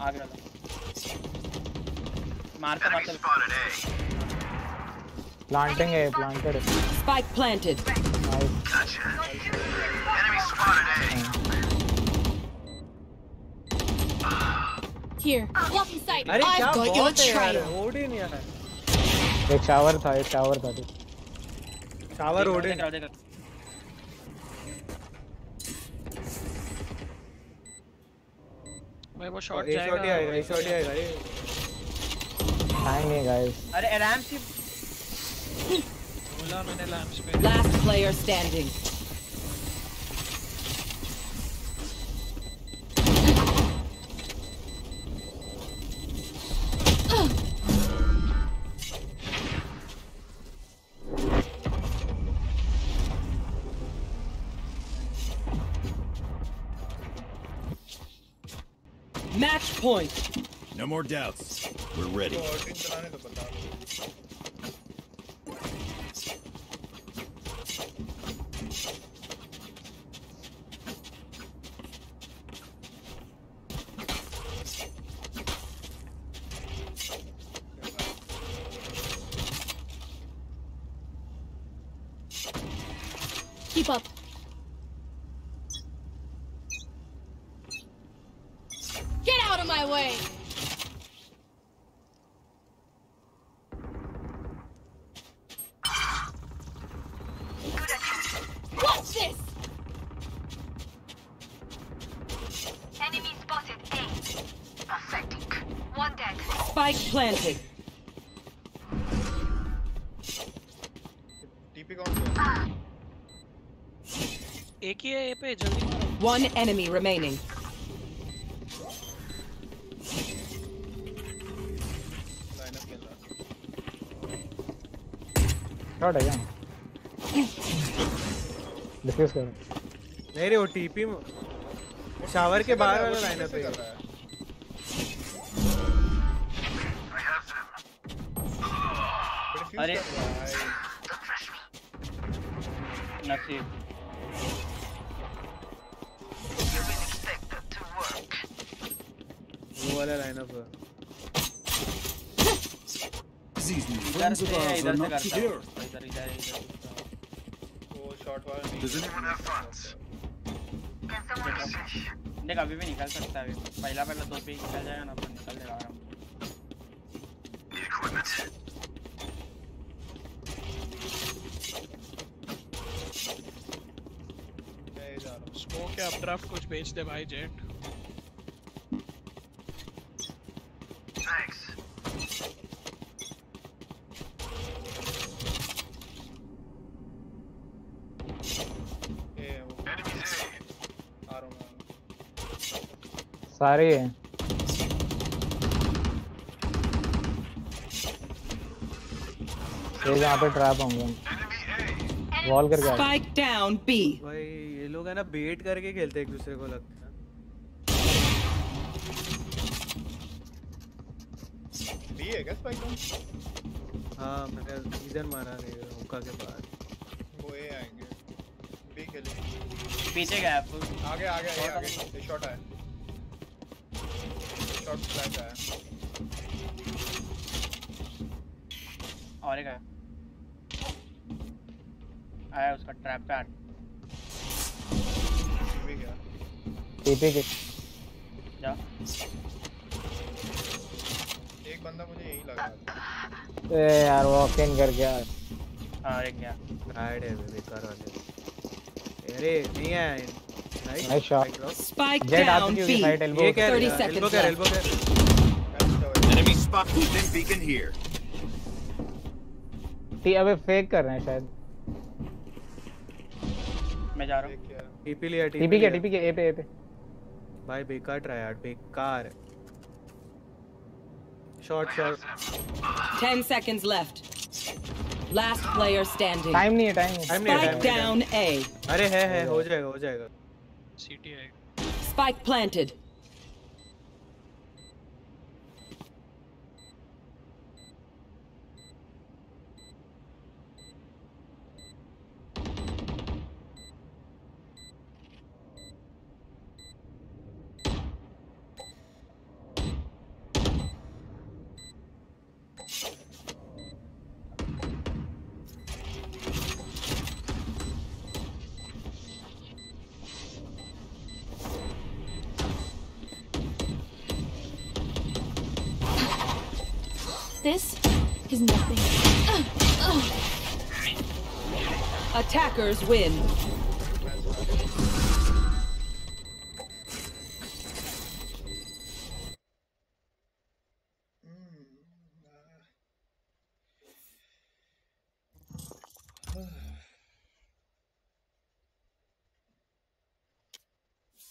आ गया था मारता मारता प्लांटिंग है प्लांटेड है Spike planted. Here. Blocking Here, walk inside. I've got your trail. एक शावर था एक शावर था शावर ओडे भाई वो शॉट जाएगा। शॉट ही आएगा ये शॉट ही आएगा ये टाइम गाइस अरे रैम से hmm. बोला मैंने रैम पे। Last player standing point. No more doubts. We're ready. One enemy remaining. Lineup खेल रहा शॉट है क्या डिफ्यूज कर। नहीं रे वो टीपी शावर के बाहर वाला लाइनअप कर है। रहा है अरे नसीब। वो वाला लाइनअप है। इधर से of या ours इधर से करता here. इधर इधर इधर शॉट वाला नहीं Does anyone have funds? देख अभी भी निकल सकता है। पहला पहला दो भी निकल जाएगा ना अपन निकल जाएगा आराम हूँ। स्मोक या अपड्राफ्ट कुछ बेच दे भाई जेट ये वो आ रहा हूँ मैं सारे हैं। ये जहाँ पे ट्रैप होंगे वॉल करके आ रहे हैं। Spike down B. भाई ये लोग है ना बेट करके खेलते हैं एक दूसरे को लगता है। बी है क्या स्पाइक डाउन हाँ मैंने इधर मारा नहीं हुक्का के बाद वो ए आएँगे। बी के लिए पीछे गया आगे आगे आगे शॉट आया शॉट फ्लैश आया और एक आया। आया उसका ट्रैप पे गया टीपी के। जा। एक बंदा मुझे यही लग ए यार वॉक इन करके आ। हाँ एक गया। राइट है बेकार वाले अरे नहीं है nice shot down B. Side ये क्या 30 एल्बो left. एल्बो कर Enemy spot within beacon here. टी अबे फेक कर रहे हैं शायद। मैं जा रहा हूँ। टीपी लिया टीपी के टीपी के ए पे ए पे। भाई बेकार ट्राई यार बेकार। Shot shot 10 seconds left. Last player standing. Time नहीं है टाइम नहीं टाइम नहीं है, Spike down A. अरे है है हो जाएगा हो जाएगा। CTI. Spike planted. Gamers win.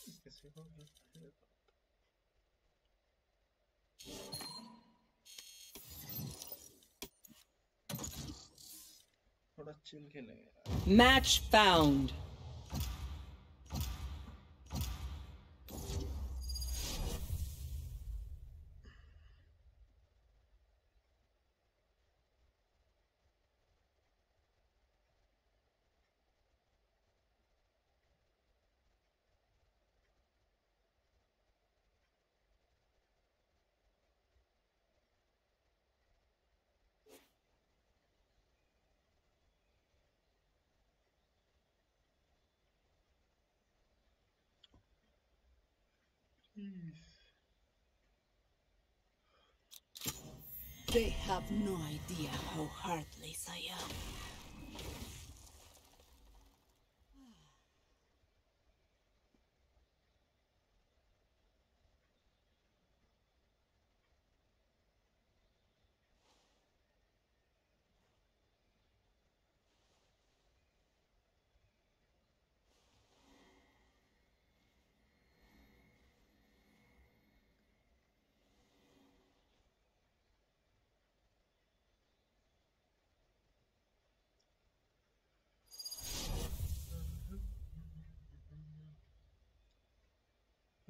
I guess we won't have to Match found. They have no idea how heartless I am.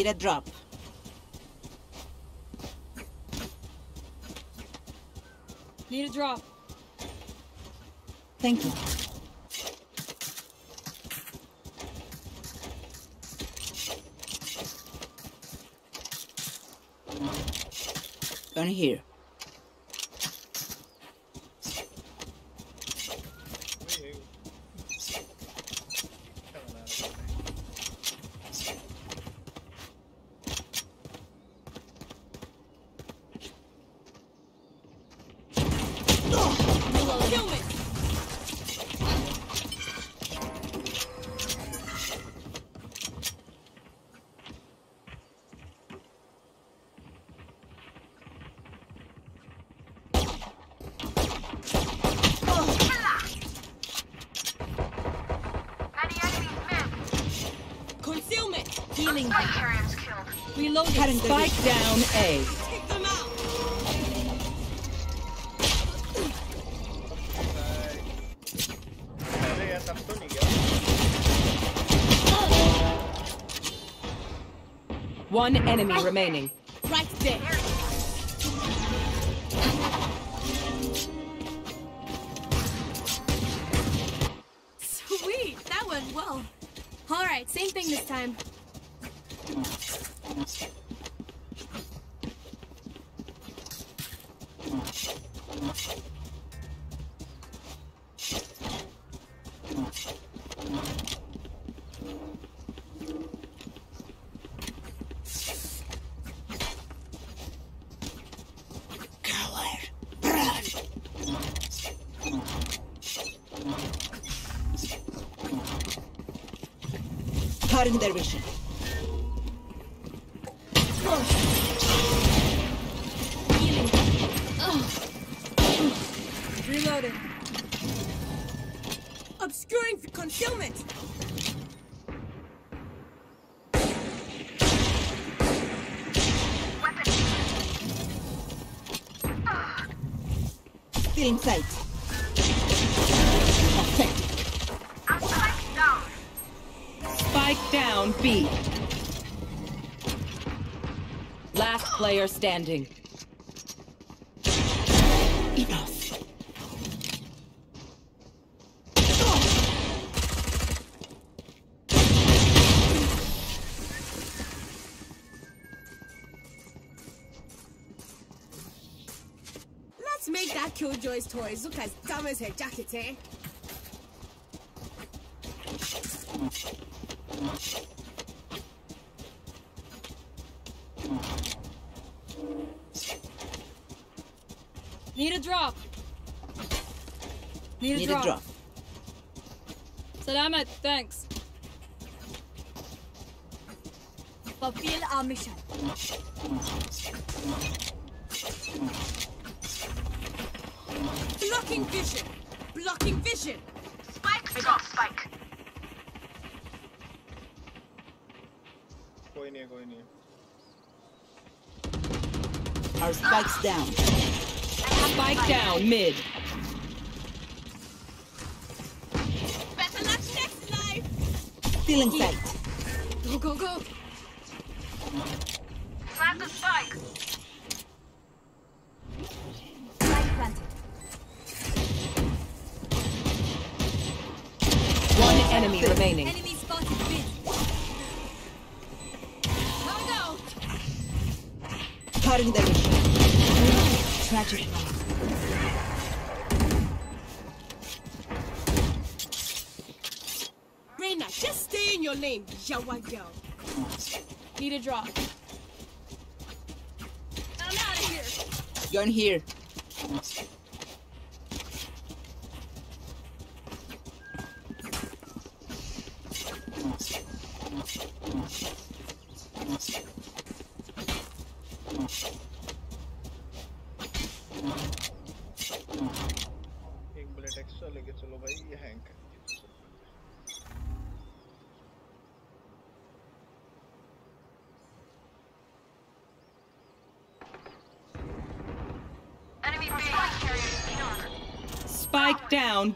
Need a drop. Need a drop. Thank you. Gun here. Enemy remaining. Cutting Last player standing. Enough. Let's make that Killjoy's toys look as dumb as her jacket, eh? Need a drop. Need a Need drop. a drop. Salamat, thanks. Fulfill our mission. Blocking vision! Blocking vision! Spike drop spike. कोई नहीं है कोई नहीं है Our spikes down. Spike down mid. Better luck next life! Still in sight. Go, go, go. Lane, Yawa girl. Need a drop. I'm out of here! Gun here.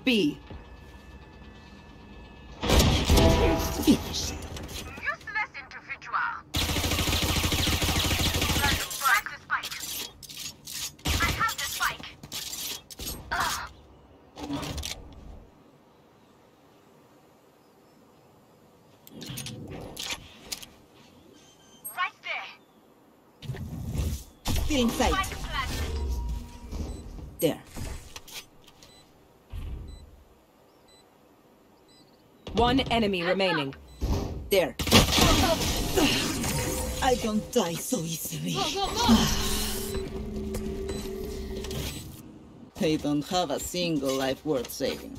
Down One enemy remaining. There. I don't die so easily. They don't have a single life worth saving.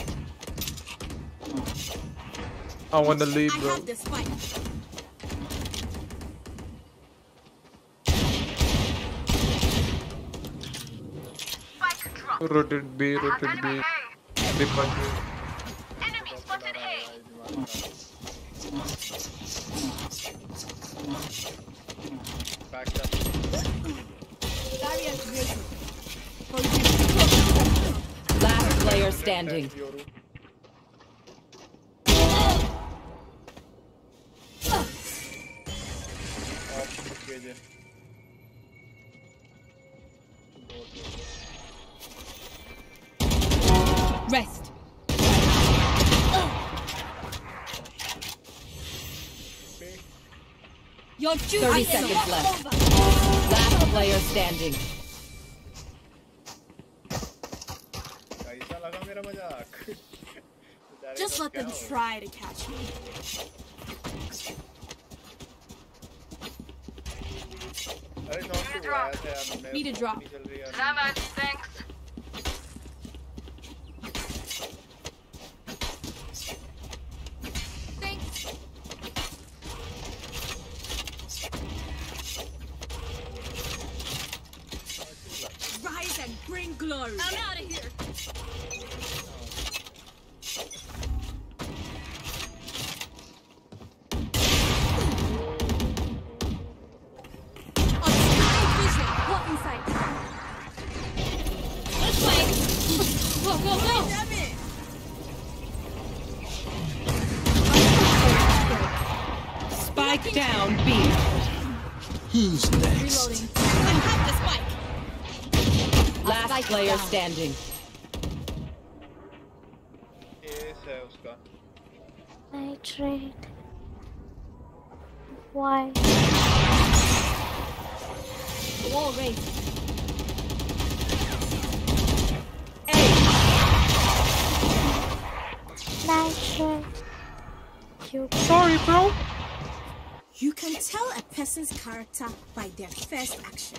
I wanna leave, I bro. have the spike. Rotate B, rotate B. B punch. Enemy spotted A. backed up Last player standing. 30 seconds left. Last player standing. Just let them try to catch me. Need a drop. Need a drop. standing. S है उसका Nitrate. Why? Wall raised. Nitrate. You Sorry, bro. You can tell a person's character by their first action.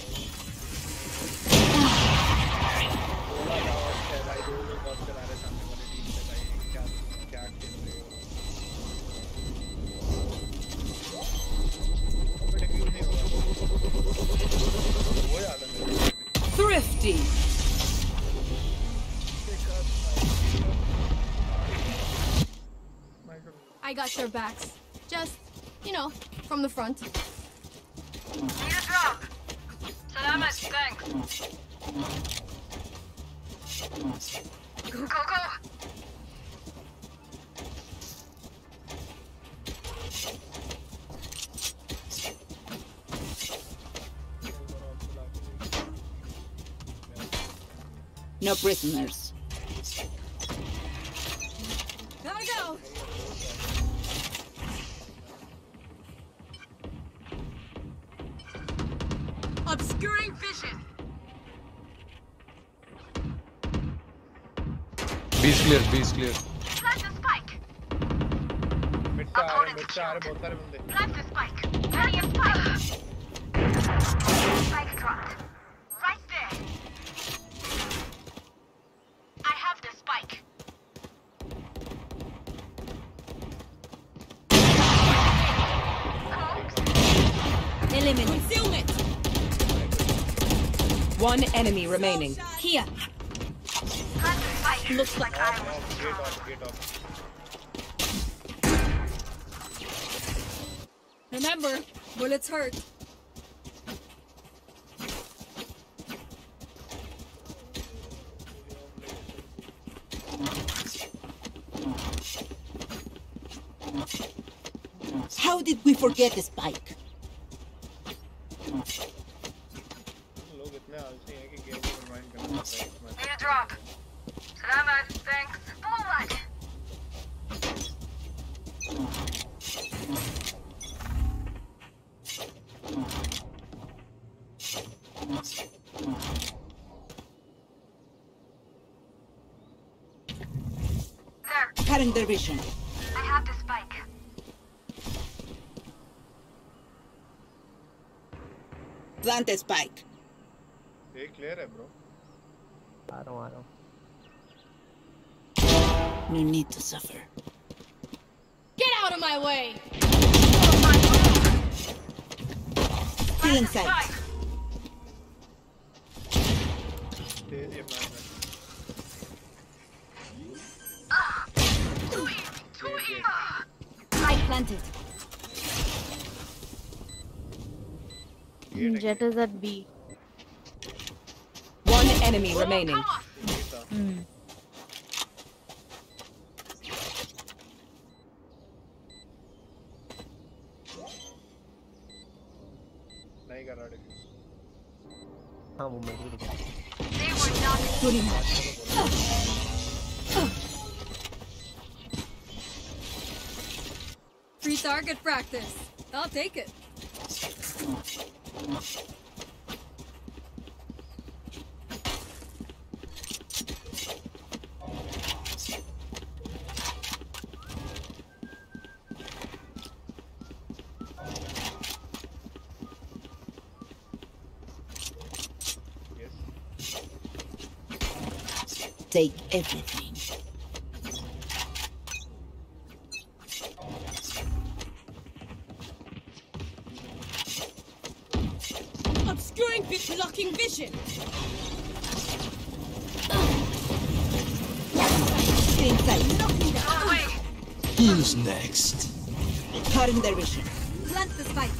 Need a drop. Go, go, go. No prisoners. enemy remaining. Here. Looks like I. Remember, bullets hurt. How did we forget the spike? plant spike. Clear, eh, bro. I don't, I don't. No need to suffer. Get out of my way! Still inside. Jet is at B. One enemy remaining. Hmm. नहीं कर रहा diffuse हाँ वो मेरे को दिखा They were not Good enough. Free target practice. I'll take it. everything. Obscuring vi- blocking vision. Still in sight. Who's next? Cutting their vision. Plant the spike.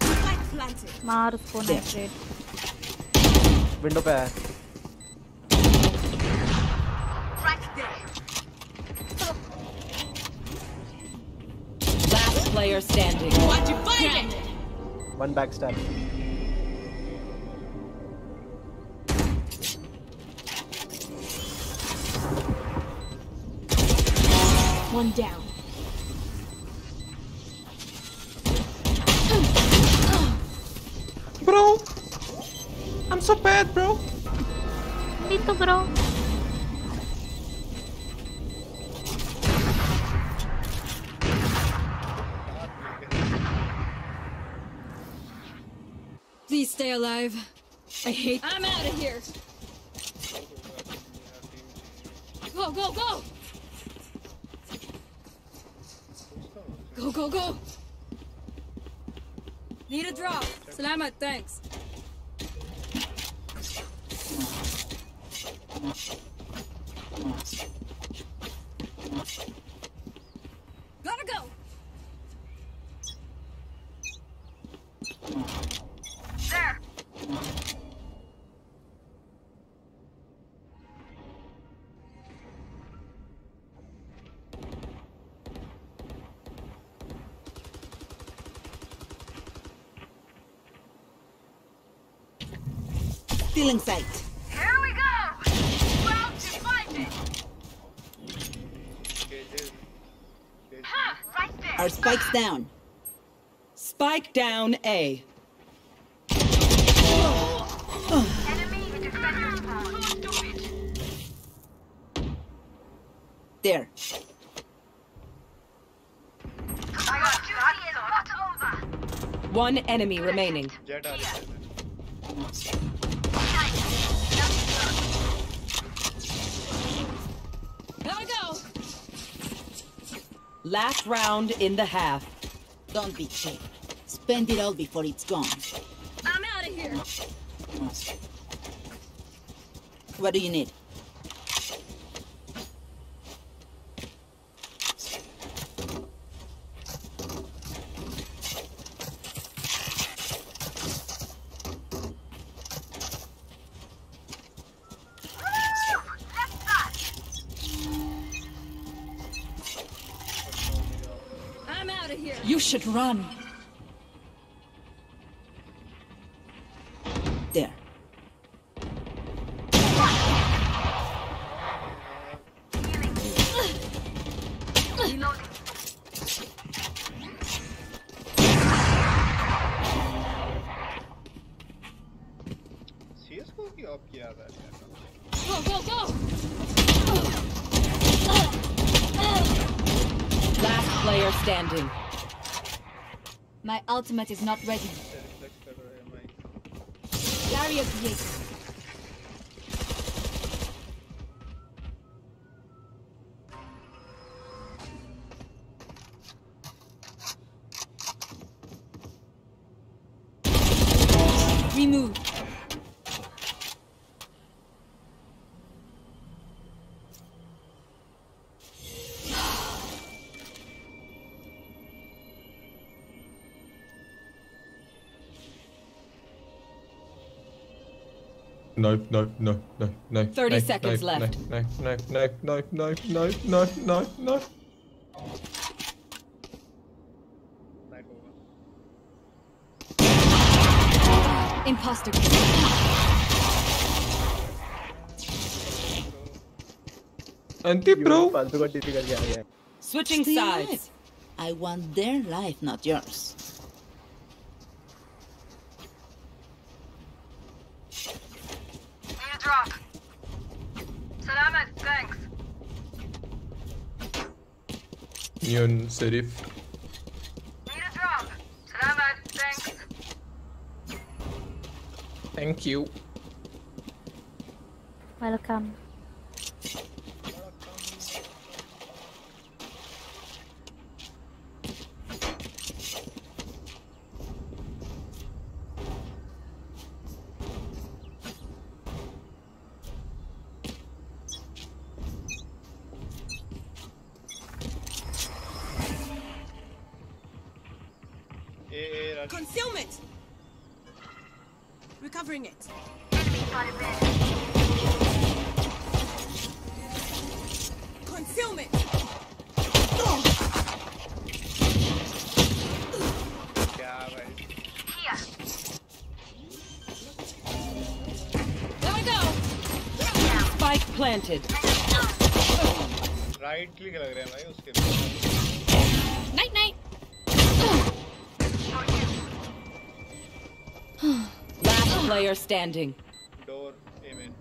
Spike planted. मार उसको नाइट्रेट विंडो पे है One backstab. One down. Bro! I'm so bad, bro! Me too, bro. Stay alive. I hate. I'm out of here. Go, go, go! Go, go, go! Need a drop. Salamat, thanks. Concealing. Here we go! To find it! Ha! Right there! Our spike's down. Spike down A. There. One enemy remaining. Jet Last round in the half. Don't be cheap. Spend it all before it's gone. I'm out of here. What do you need? I'm out of here. You should run. My ultimate is not ready. no, no, no, no, no. 30 no, seconds no, left. No, no, no, no, no, no, no, no, no. Imposter. Anti bro. Switching sides. I want their life, not yours. Neon Serif. Need a drop. Salamat, thanks. Thank you. Welcome. standing Door, amen.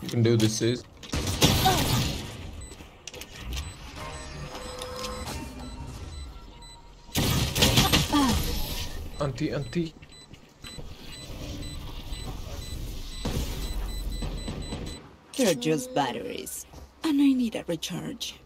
You can do this, is. Anti, anti. They're just batteries, and I need a recharge.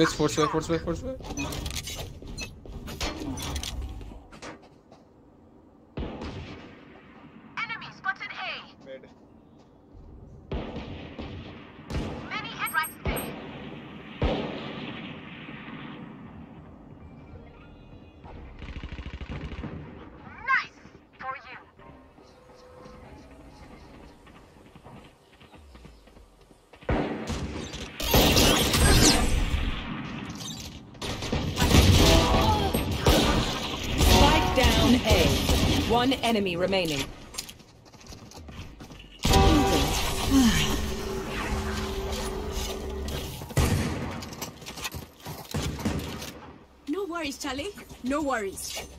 Let's force way, force way, force way. Enemy remaining. No worries, Charlie. No worries.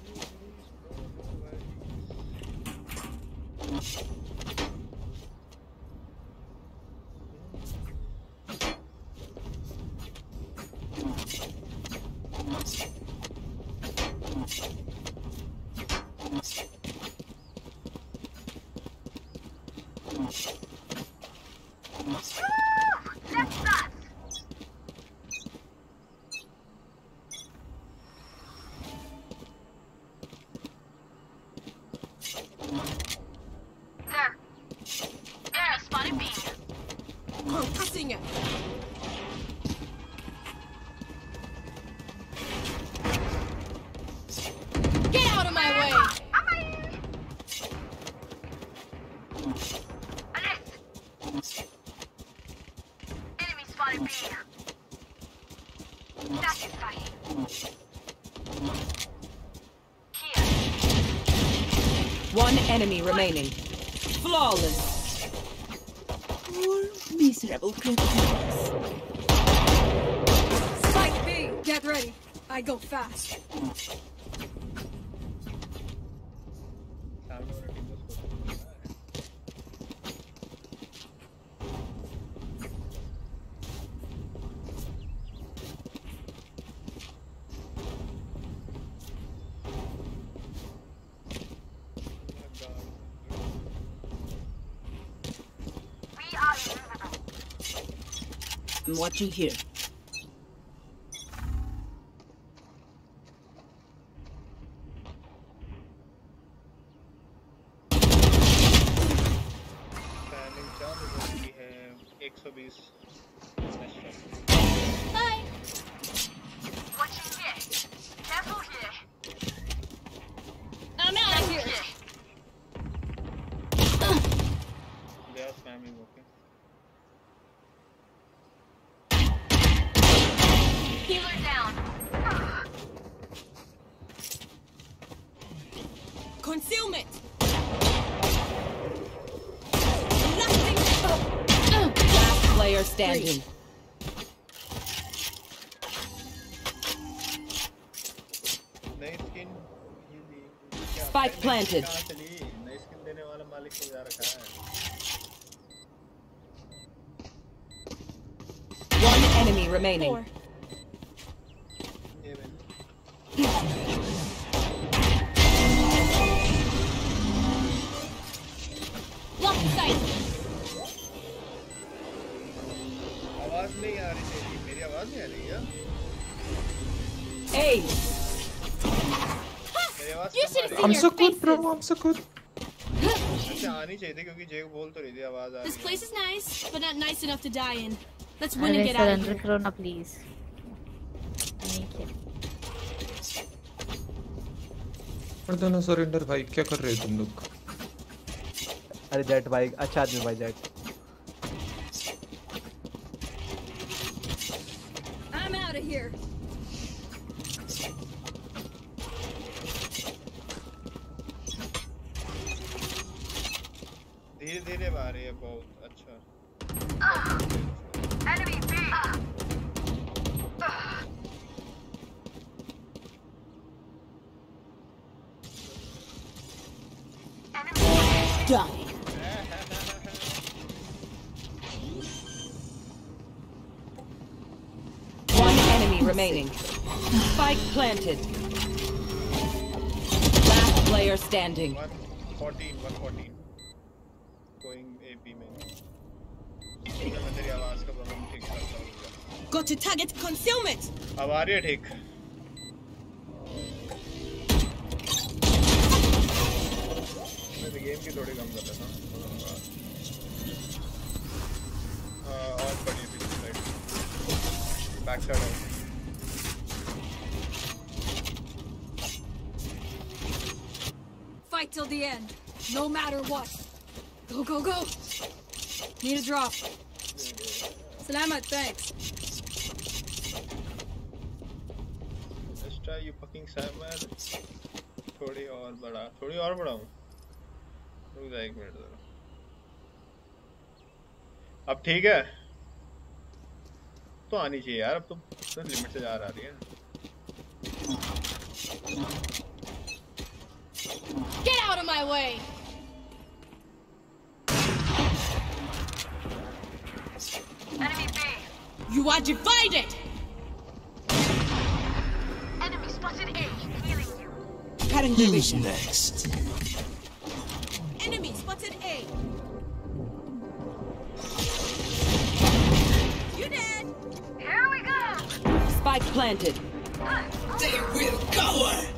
Enemy remaining. Flawless. Poor miserable criminals. Spike B. Get ready. I go fast. I'm watching here. सबसे कुछ अच्छा आनी चाहिए थी क्योंकि जेक बोल तो रही थी आवाज़ आ रही है। This place is nice but not nice enough to die in let's win and get out surrender करो ना प्लीज़ कर देना सरेंडर भाई क्या कर रहे हो तुम लोग? अरे जेट भाई अच्छा आदमी भाई Jett. I'm out of here. player standing. 114 114 going AP में मैं तेरी आवाज का प्रॉब्लम ठीक करता हूँ Got to target concealment. अब आ रही है ठीक मैं गेम की थोड़ी कम कर देता हूँ हाँ, और बढ़िया पीछे side back side Fight till the end, no matter what. Go, go, go. Need a drop. Salamat, thanks. Let's try you fucking Samuel. थोड़ी और बड़ा थोड़ी और बड़ा हूँ रुक जा एक मिनट जरा अब ठीक है तो आनी चाहिए यार अब तो तो लिमिट से जा रही है Get out of my way! Enemy B. You are divided. Enemy spotted A. Healing you. Cutting Who's next? Enemy spotted A. You dead. Here we go. Spike planted. They will cower!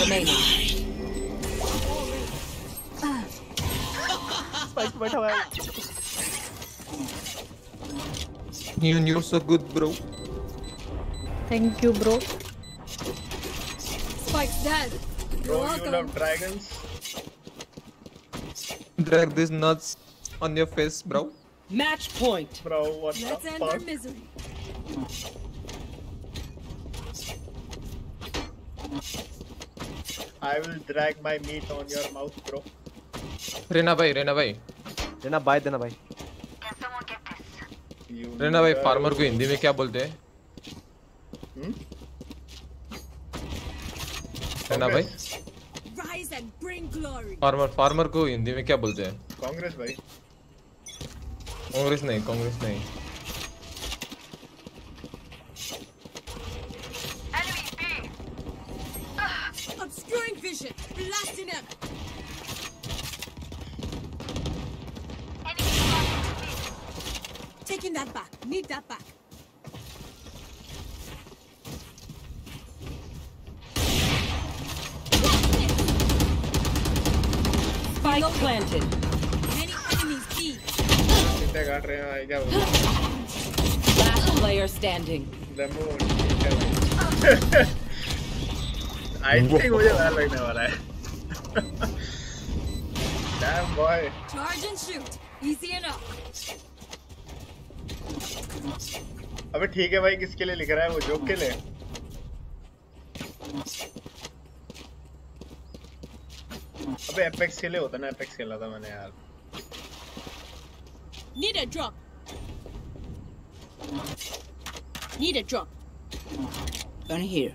remaining. Spike, wait away. You're so good, bro. Thank you, bro. Spike's dead. You're bro, you love dragons. Drag these nuts on your face, bro. Match point. Bro, what Let's the end fuck? our misery. I will drag my meat on your mouth, bro. Raina भाई रेना भाई देना bye देना भाई Can someone get this? भाई nigger. Farmer को हिंदी में क्या बोलते हैं Hmm? रेना भाई Rise and bring glory. Farmer farmer को हिंदी में क्या बोलते हैं कांग्रेस भाई कांग्रेस नहीं कांग्रेस नहीं Taking that back. Need that back. Spike planted. Many enemies B. चिंता काट रहे हैं भाई क्या बोलूं Last player standing. डेमो ठीक है भाई आई थिंक मुझे डर लगने वाला है dam boy Charge and shoot. Easy enough. अबे ठीक है भाई किसके लिए लिख रहा है वो जोक के लिए अबे एपेक्स के लिए होता ना एपेक्स खेला था मैंने यार Need a drop. Need a drop. Gun here.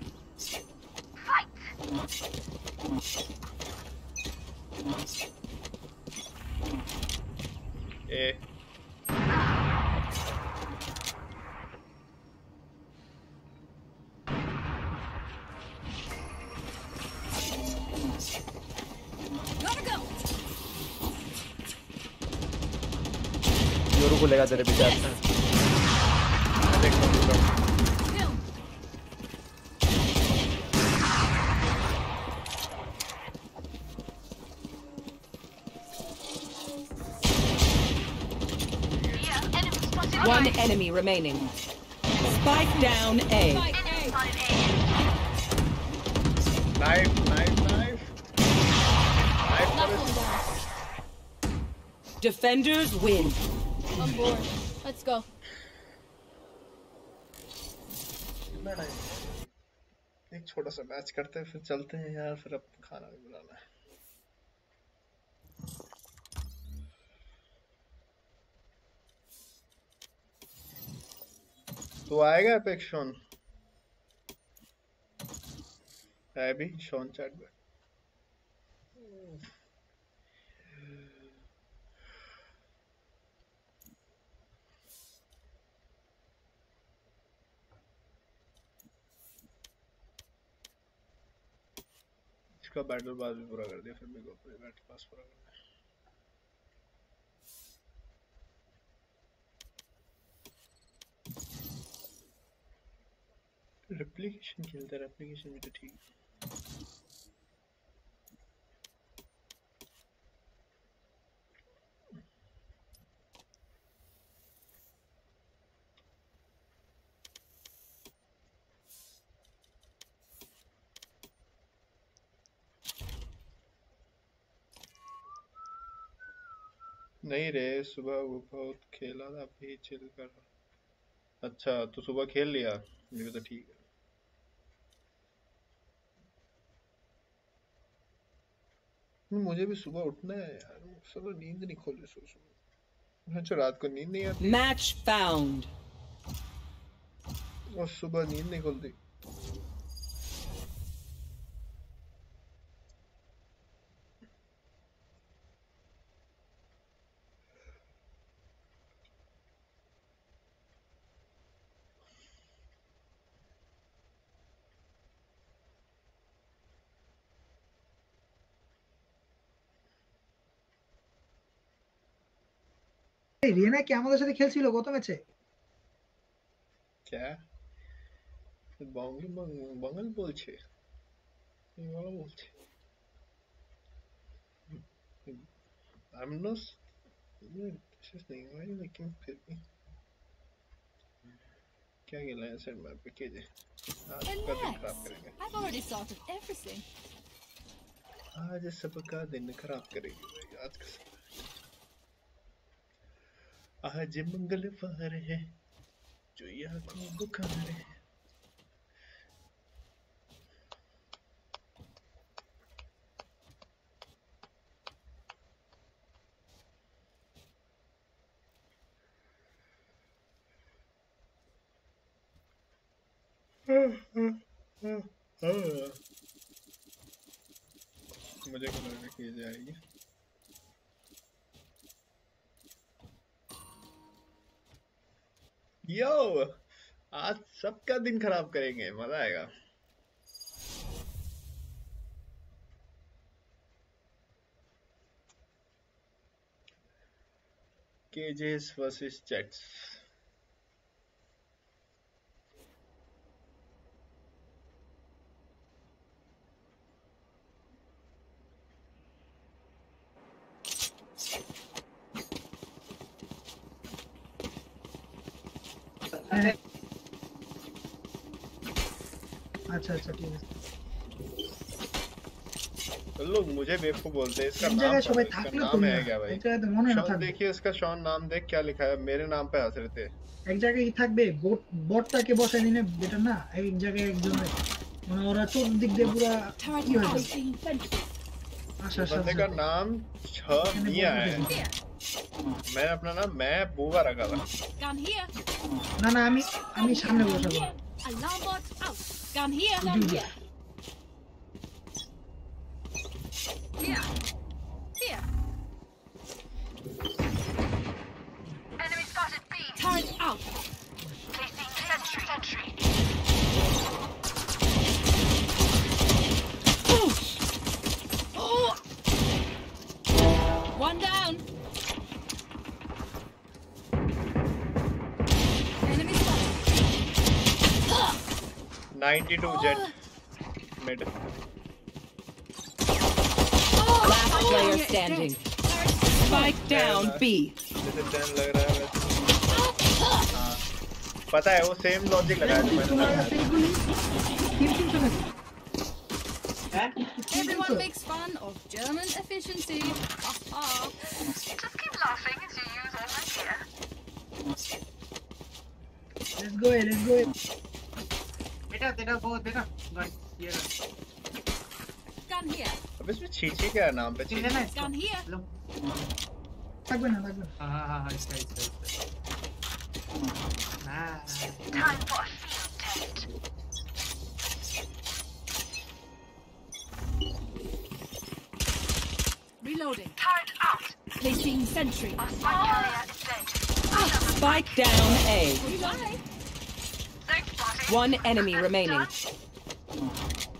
A Gotta Kill. Yeah, enemy spotted One A. enemy remaining. Spike down A. Spike A. Spotted A. Knife knife knife knife Knock one down. Defenders win. On board. Let's go. एक छोटा सा match करते हैं, फिर चलते हैं यार, फिर अब खाना भी बनाना है तो आएगा एपेक्स शॉन है भी, शॉन चैट में उसका बैटल पास भी पूरा कर दिया, फिर मेरे को अपने बैटल पास पूरा करना है रेप्लिकेशन खेलता है रेप्लिकेशन भी तो ठीक है। नहीं रे सुबह वो बहुत खेला था अभी चिल कर रहा अच्छा तो सुबह खेल लिया? मेरे तो ठीक है। मुझे भी सुबह उठना है यार सुबह नींद नहीं खोली सो सुबह। अच्छा रात को नींद नहीं आती। Match found. और सुबह नींद नहीं खुलती। রিয়ানা কি আমাদের সাথে খেলছিল গত ম্যাচে क्या বাঙালি বাঙালি বলছে এই বলা বলছে I'm not this is नहीं why are you making fit me क्या खेला है सर मैं पे के जे आज का दिन खराब करेंगे I've already sorted everything. आज सबका दिन खराब करेंगे भाई आज का सब आज मंगल मंगलवार है चुया को बुखार है। हाँ, हाँ, हाँ। मुझे कलर में किए जाएगी यो आज सबका दिन खराब करेंगे मज़ा आएगा। केजेस वर्सेस जेट्स मुझे बेवकूफ बोलते हैं इसका एक नाम जगह पता- सबाई इसका থাকলে नाम তুমি है না। क्या भाई এক জায়গায় তো মনে না शॉन থাকবে देखिए इसका शॉन नाम देख क्या लिखा है मेरे नाम पे हंस रहे थे এক জায়গায় কি থাকবে বোট বটটাকে বসাই নিলে বেটার না এক জায়গায় একজনের মানে ওরা চতুর্দিক দিয়ে পুরা কি হয়ে যাবে আচ্ছা আচ্ছা बंदे का नाम छ मिया है मैंने अपना नाम मैं बूबा रखा था Gun here. না না আমি আমি সামনে বসাবো Alarm bot out. Gun here. Gun here. Here. Here. Enemy spotted B. Turret out. Placing sentry. Sentry. Oh. One down. Enemy spotted. 92 jet oh. mid Last player standing. Spike down B. पता है वो same logic लगा है Everyone makes fun of German efficiency. Just keep laughing as you use all my gear. Let's go, let's go. बेटा तेरा वो देना, ये रहा. अबे इसमें छीछी क्या नाम पे छीछी लेना इसका here. लो तक बना तक बना हां हां हां इसका इसका इसका time field test. Reloading. Turret out. Placing sentry. A spike carrier dead. Ah, spike down A. One enemy remaining.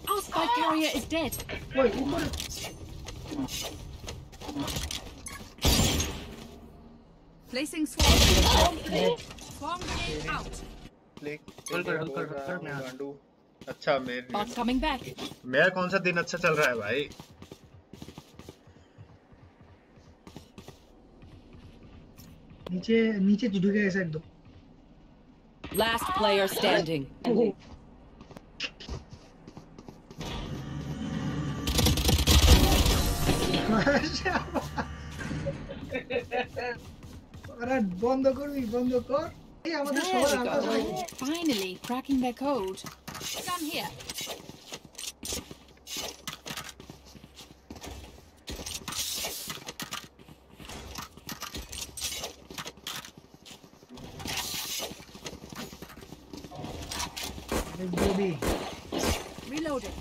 Our spy carrier is dead. Wait, what? A... Placing swarm. Dead. Swarm grenade out. अच्छा मेरे coming back. मेरा कौन सा दिन अच्छा चल रहा है भाई नीचे नीचे जुड़ गया ऐसा दो. Last player standing. Oh. বন্ধ করবি বন্ধ কর এই আমাদের There সবার we আওয়াজ হয় go. Finally, cracking their code. Come here. Bobby Reloading.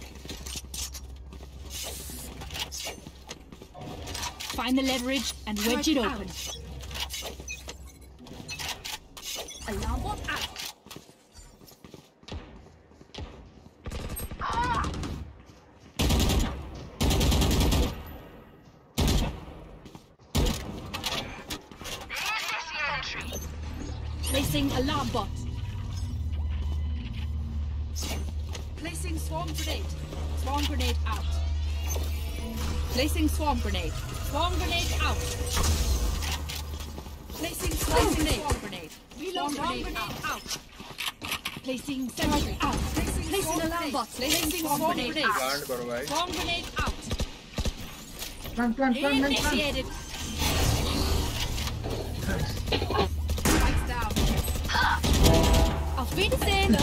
Find the leverage and wedge it open. Alarm bot out. Placing alarm bot. Placing swarm grenade. Swarm grenade out. Placing. Swarm grenade grenade out. Bomb grenade out. Plant, plant, plant, plant, plant. Spikes down. Auf Wiedersehen.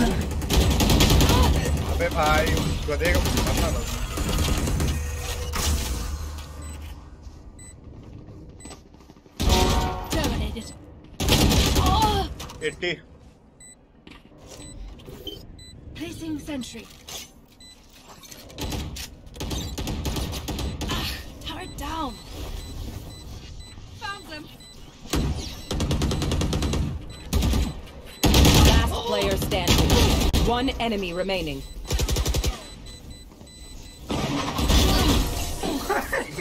Abbe bhai, usko dekho pata lag. Terminated. Oh! 80. Placing sentry. One enemy remaining.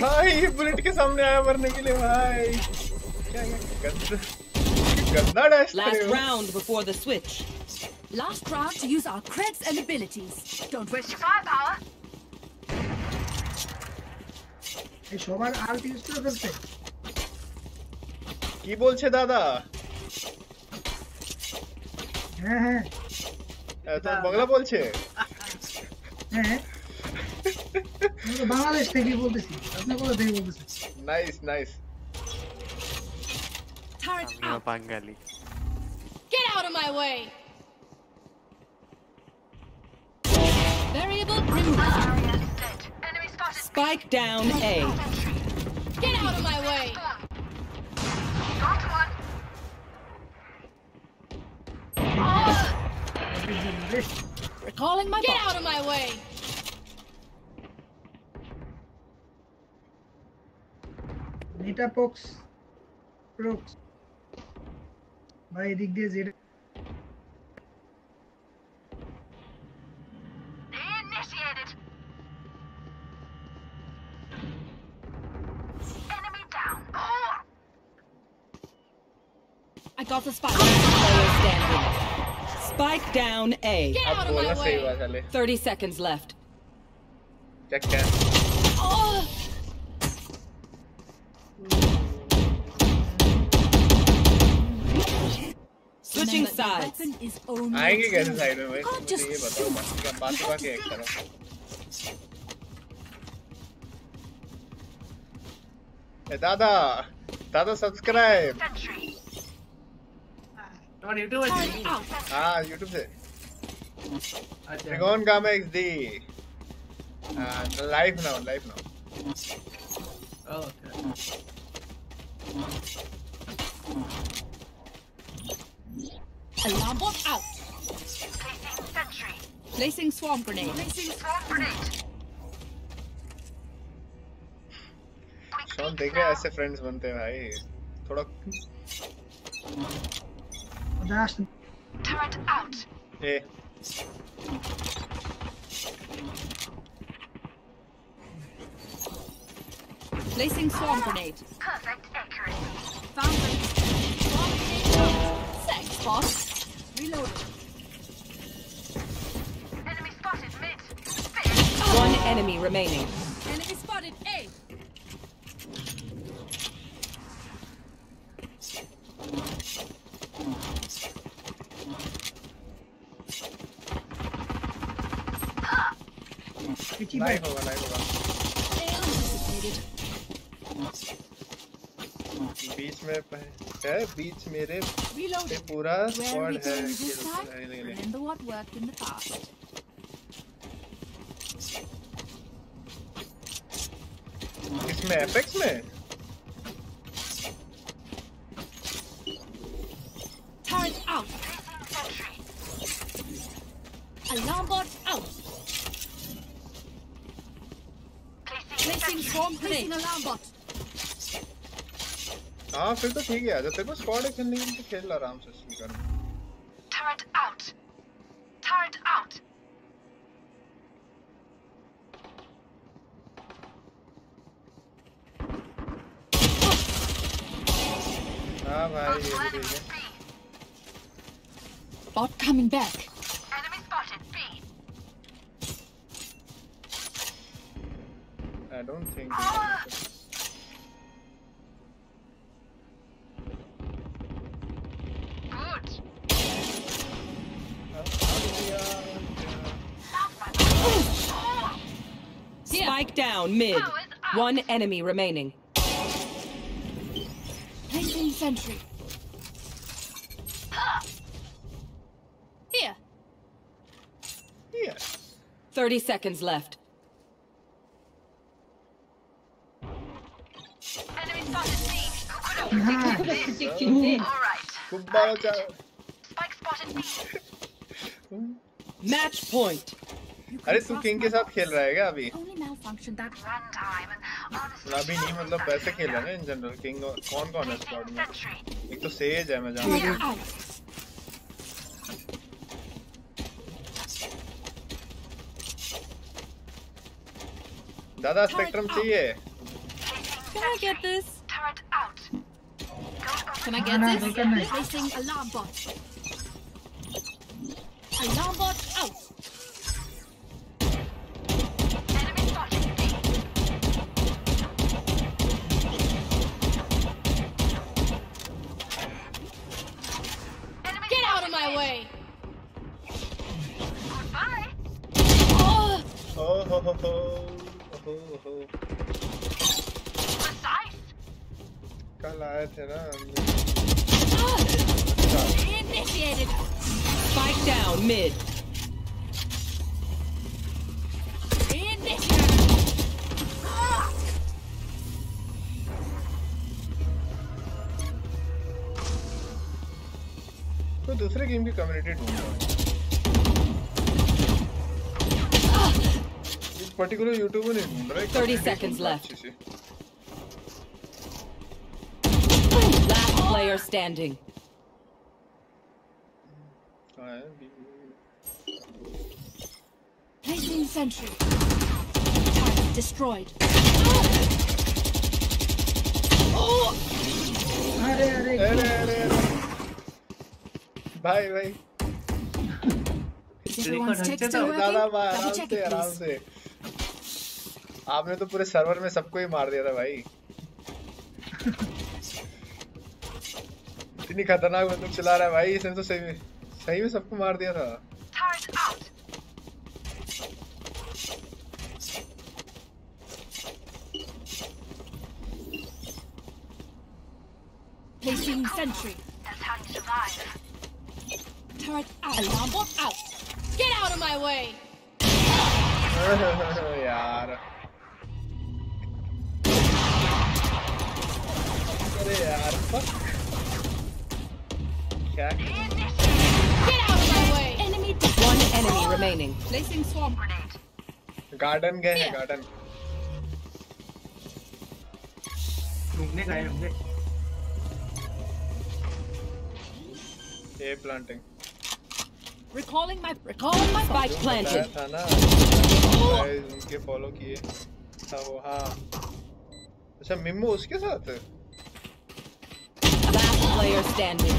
भाई bullet के सामने आया मरने के लिए भाई क्या क्या गंदा गंदा dash Last round before the switch. Last round to use our creds and abilities. Don't waste your firepower. এই সবার আল্ট ইউজ করে ফেলছে কি বলছে দাদা হ্যাঁ হ্যাঁ এত বাংলা বলছে হ্যাঁ আমি তো বাংলাদেশ থেকে বলতেছি আপনি কোথা থেকে বলতেছেন নাইস নাইস Turret আমিও বাঙালি Get out of my way. Variable removed. Spike down A. Get out of my way. Recalling my Get out of my way. এটা পক্স প্রক্স ভাই এদিক দিয়ে যেটা I got the spike. Player standing. Spike down A. Get अब out of बोला my सही way. हुआ साले 30 seconds left. चेक क्या Oh! Switching Remember, the sides. weapon is only a आएंगे कैसे tool. साइड में भाई Can't मुझे just ये बताओ बाकी का बाकी बाकी एक तरफ ए दादा दादा सब्सक्राइब और यूट्यूब है Turret out. हाँ यूट्यूब से अच्छा ट्रिगोन gamma XD live now live now okay Alarm bot out. Placing swarm grenade. Placing swarm grenade. Shawn देख रहे हैं ऐसे फ्रेंड्स बनते हैं भाई थोड़ा Where's Ashton? Turret out. Yeah. Placing swarm grenade. Perfect accuracy. Found Swarm grenade out. Thanks, boss. Reloading. Enemy spotted mid. One enemy remaining. Enemy spotted A. Live होगा live होगा बीच में प- है बीच मेरे पे पूरा Where स्क्वाड we है going ये this लोग- time? ये ले- ले- Remember what worked in the past. इसमें एपेक्स में Turret out. Alarm bot out. हाँ फिर तो ठीक है जब तेरे को स्क्वाड है खेलने के लिए तो खेल आराम से स्पीकर में Turret out. Turret out. हाँ भाई ये भी ठीक है Bot coming back. I don't think Good. Spike down mid. One enemy remaining. Placing sentry. Here. Here. 30 seconds left. Match point. अरे तू किंग के साथ खेल रहा है क्या अभी. अभी नहीं मतलब वैसे खेल रहा है इन जनरल किंग कौन कौन है स्क्वाड में एक तो सेज है मैं जानता हूँ दादा स्पेक्ट्रम चाहिए Can I get this? Turret out. Can I oh, get no, this? No, no, Placing alarm bot. Alarm bot out. Enemy spotted. Enemy get out of my way. Oh. Oh. Oh. कल आए थे ना initiated. Spike down mid. Initiated. तो दूसरे game की community ढूंढ रहा हूँ पर्टिकुलर यूट्यूबर नहीं ढूंढ रहा है 30 community seconds ढूंढ रहा है left. player standing. Placing sentry. Target destroyed. Oh! Are are are are. Bye bye. आपने तो पूरे सर्वर में सबको ही मार दिया था भाई इतनी खतरनाक बंदूक चला रहा है भाई इसने तो सही में सही में सबको मार दिया था। यार। अरे यार क्या Get out of my way. Enemy One enemy remaining. Placing swarm grenade. Garden गए हैं गार्डन घूमने गए होंगे ए planting Recalling my recalling my Spike planted. था ना Guys, उनके फॉलो किए था वो हाँ अच्छा मिम्मो उसके साथ है Last player standing.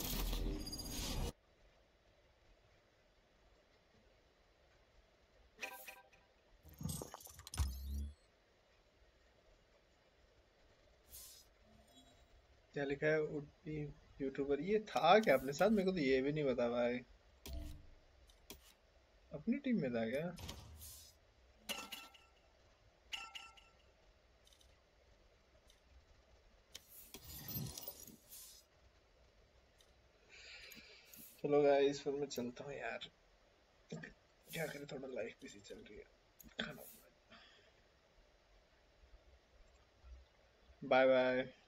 क्या लिखा है? उडपी यूट्यूबर ये था क्या अपने साथ? मेरे को तो ये भी नहीं पता भाई। अपनी टीम में था क्या? चलो गाइस फिर मैं चलता हूँ यार। क्या करें? थोड़ा लाइफ बिज़ी चल रही है। खाना बाय बाय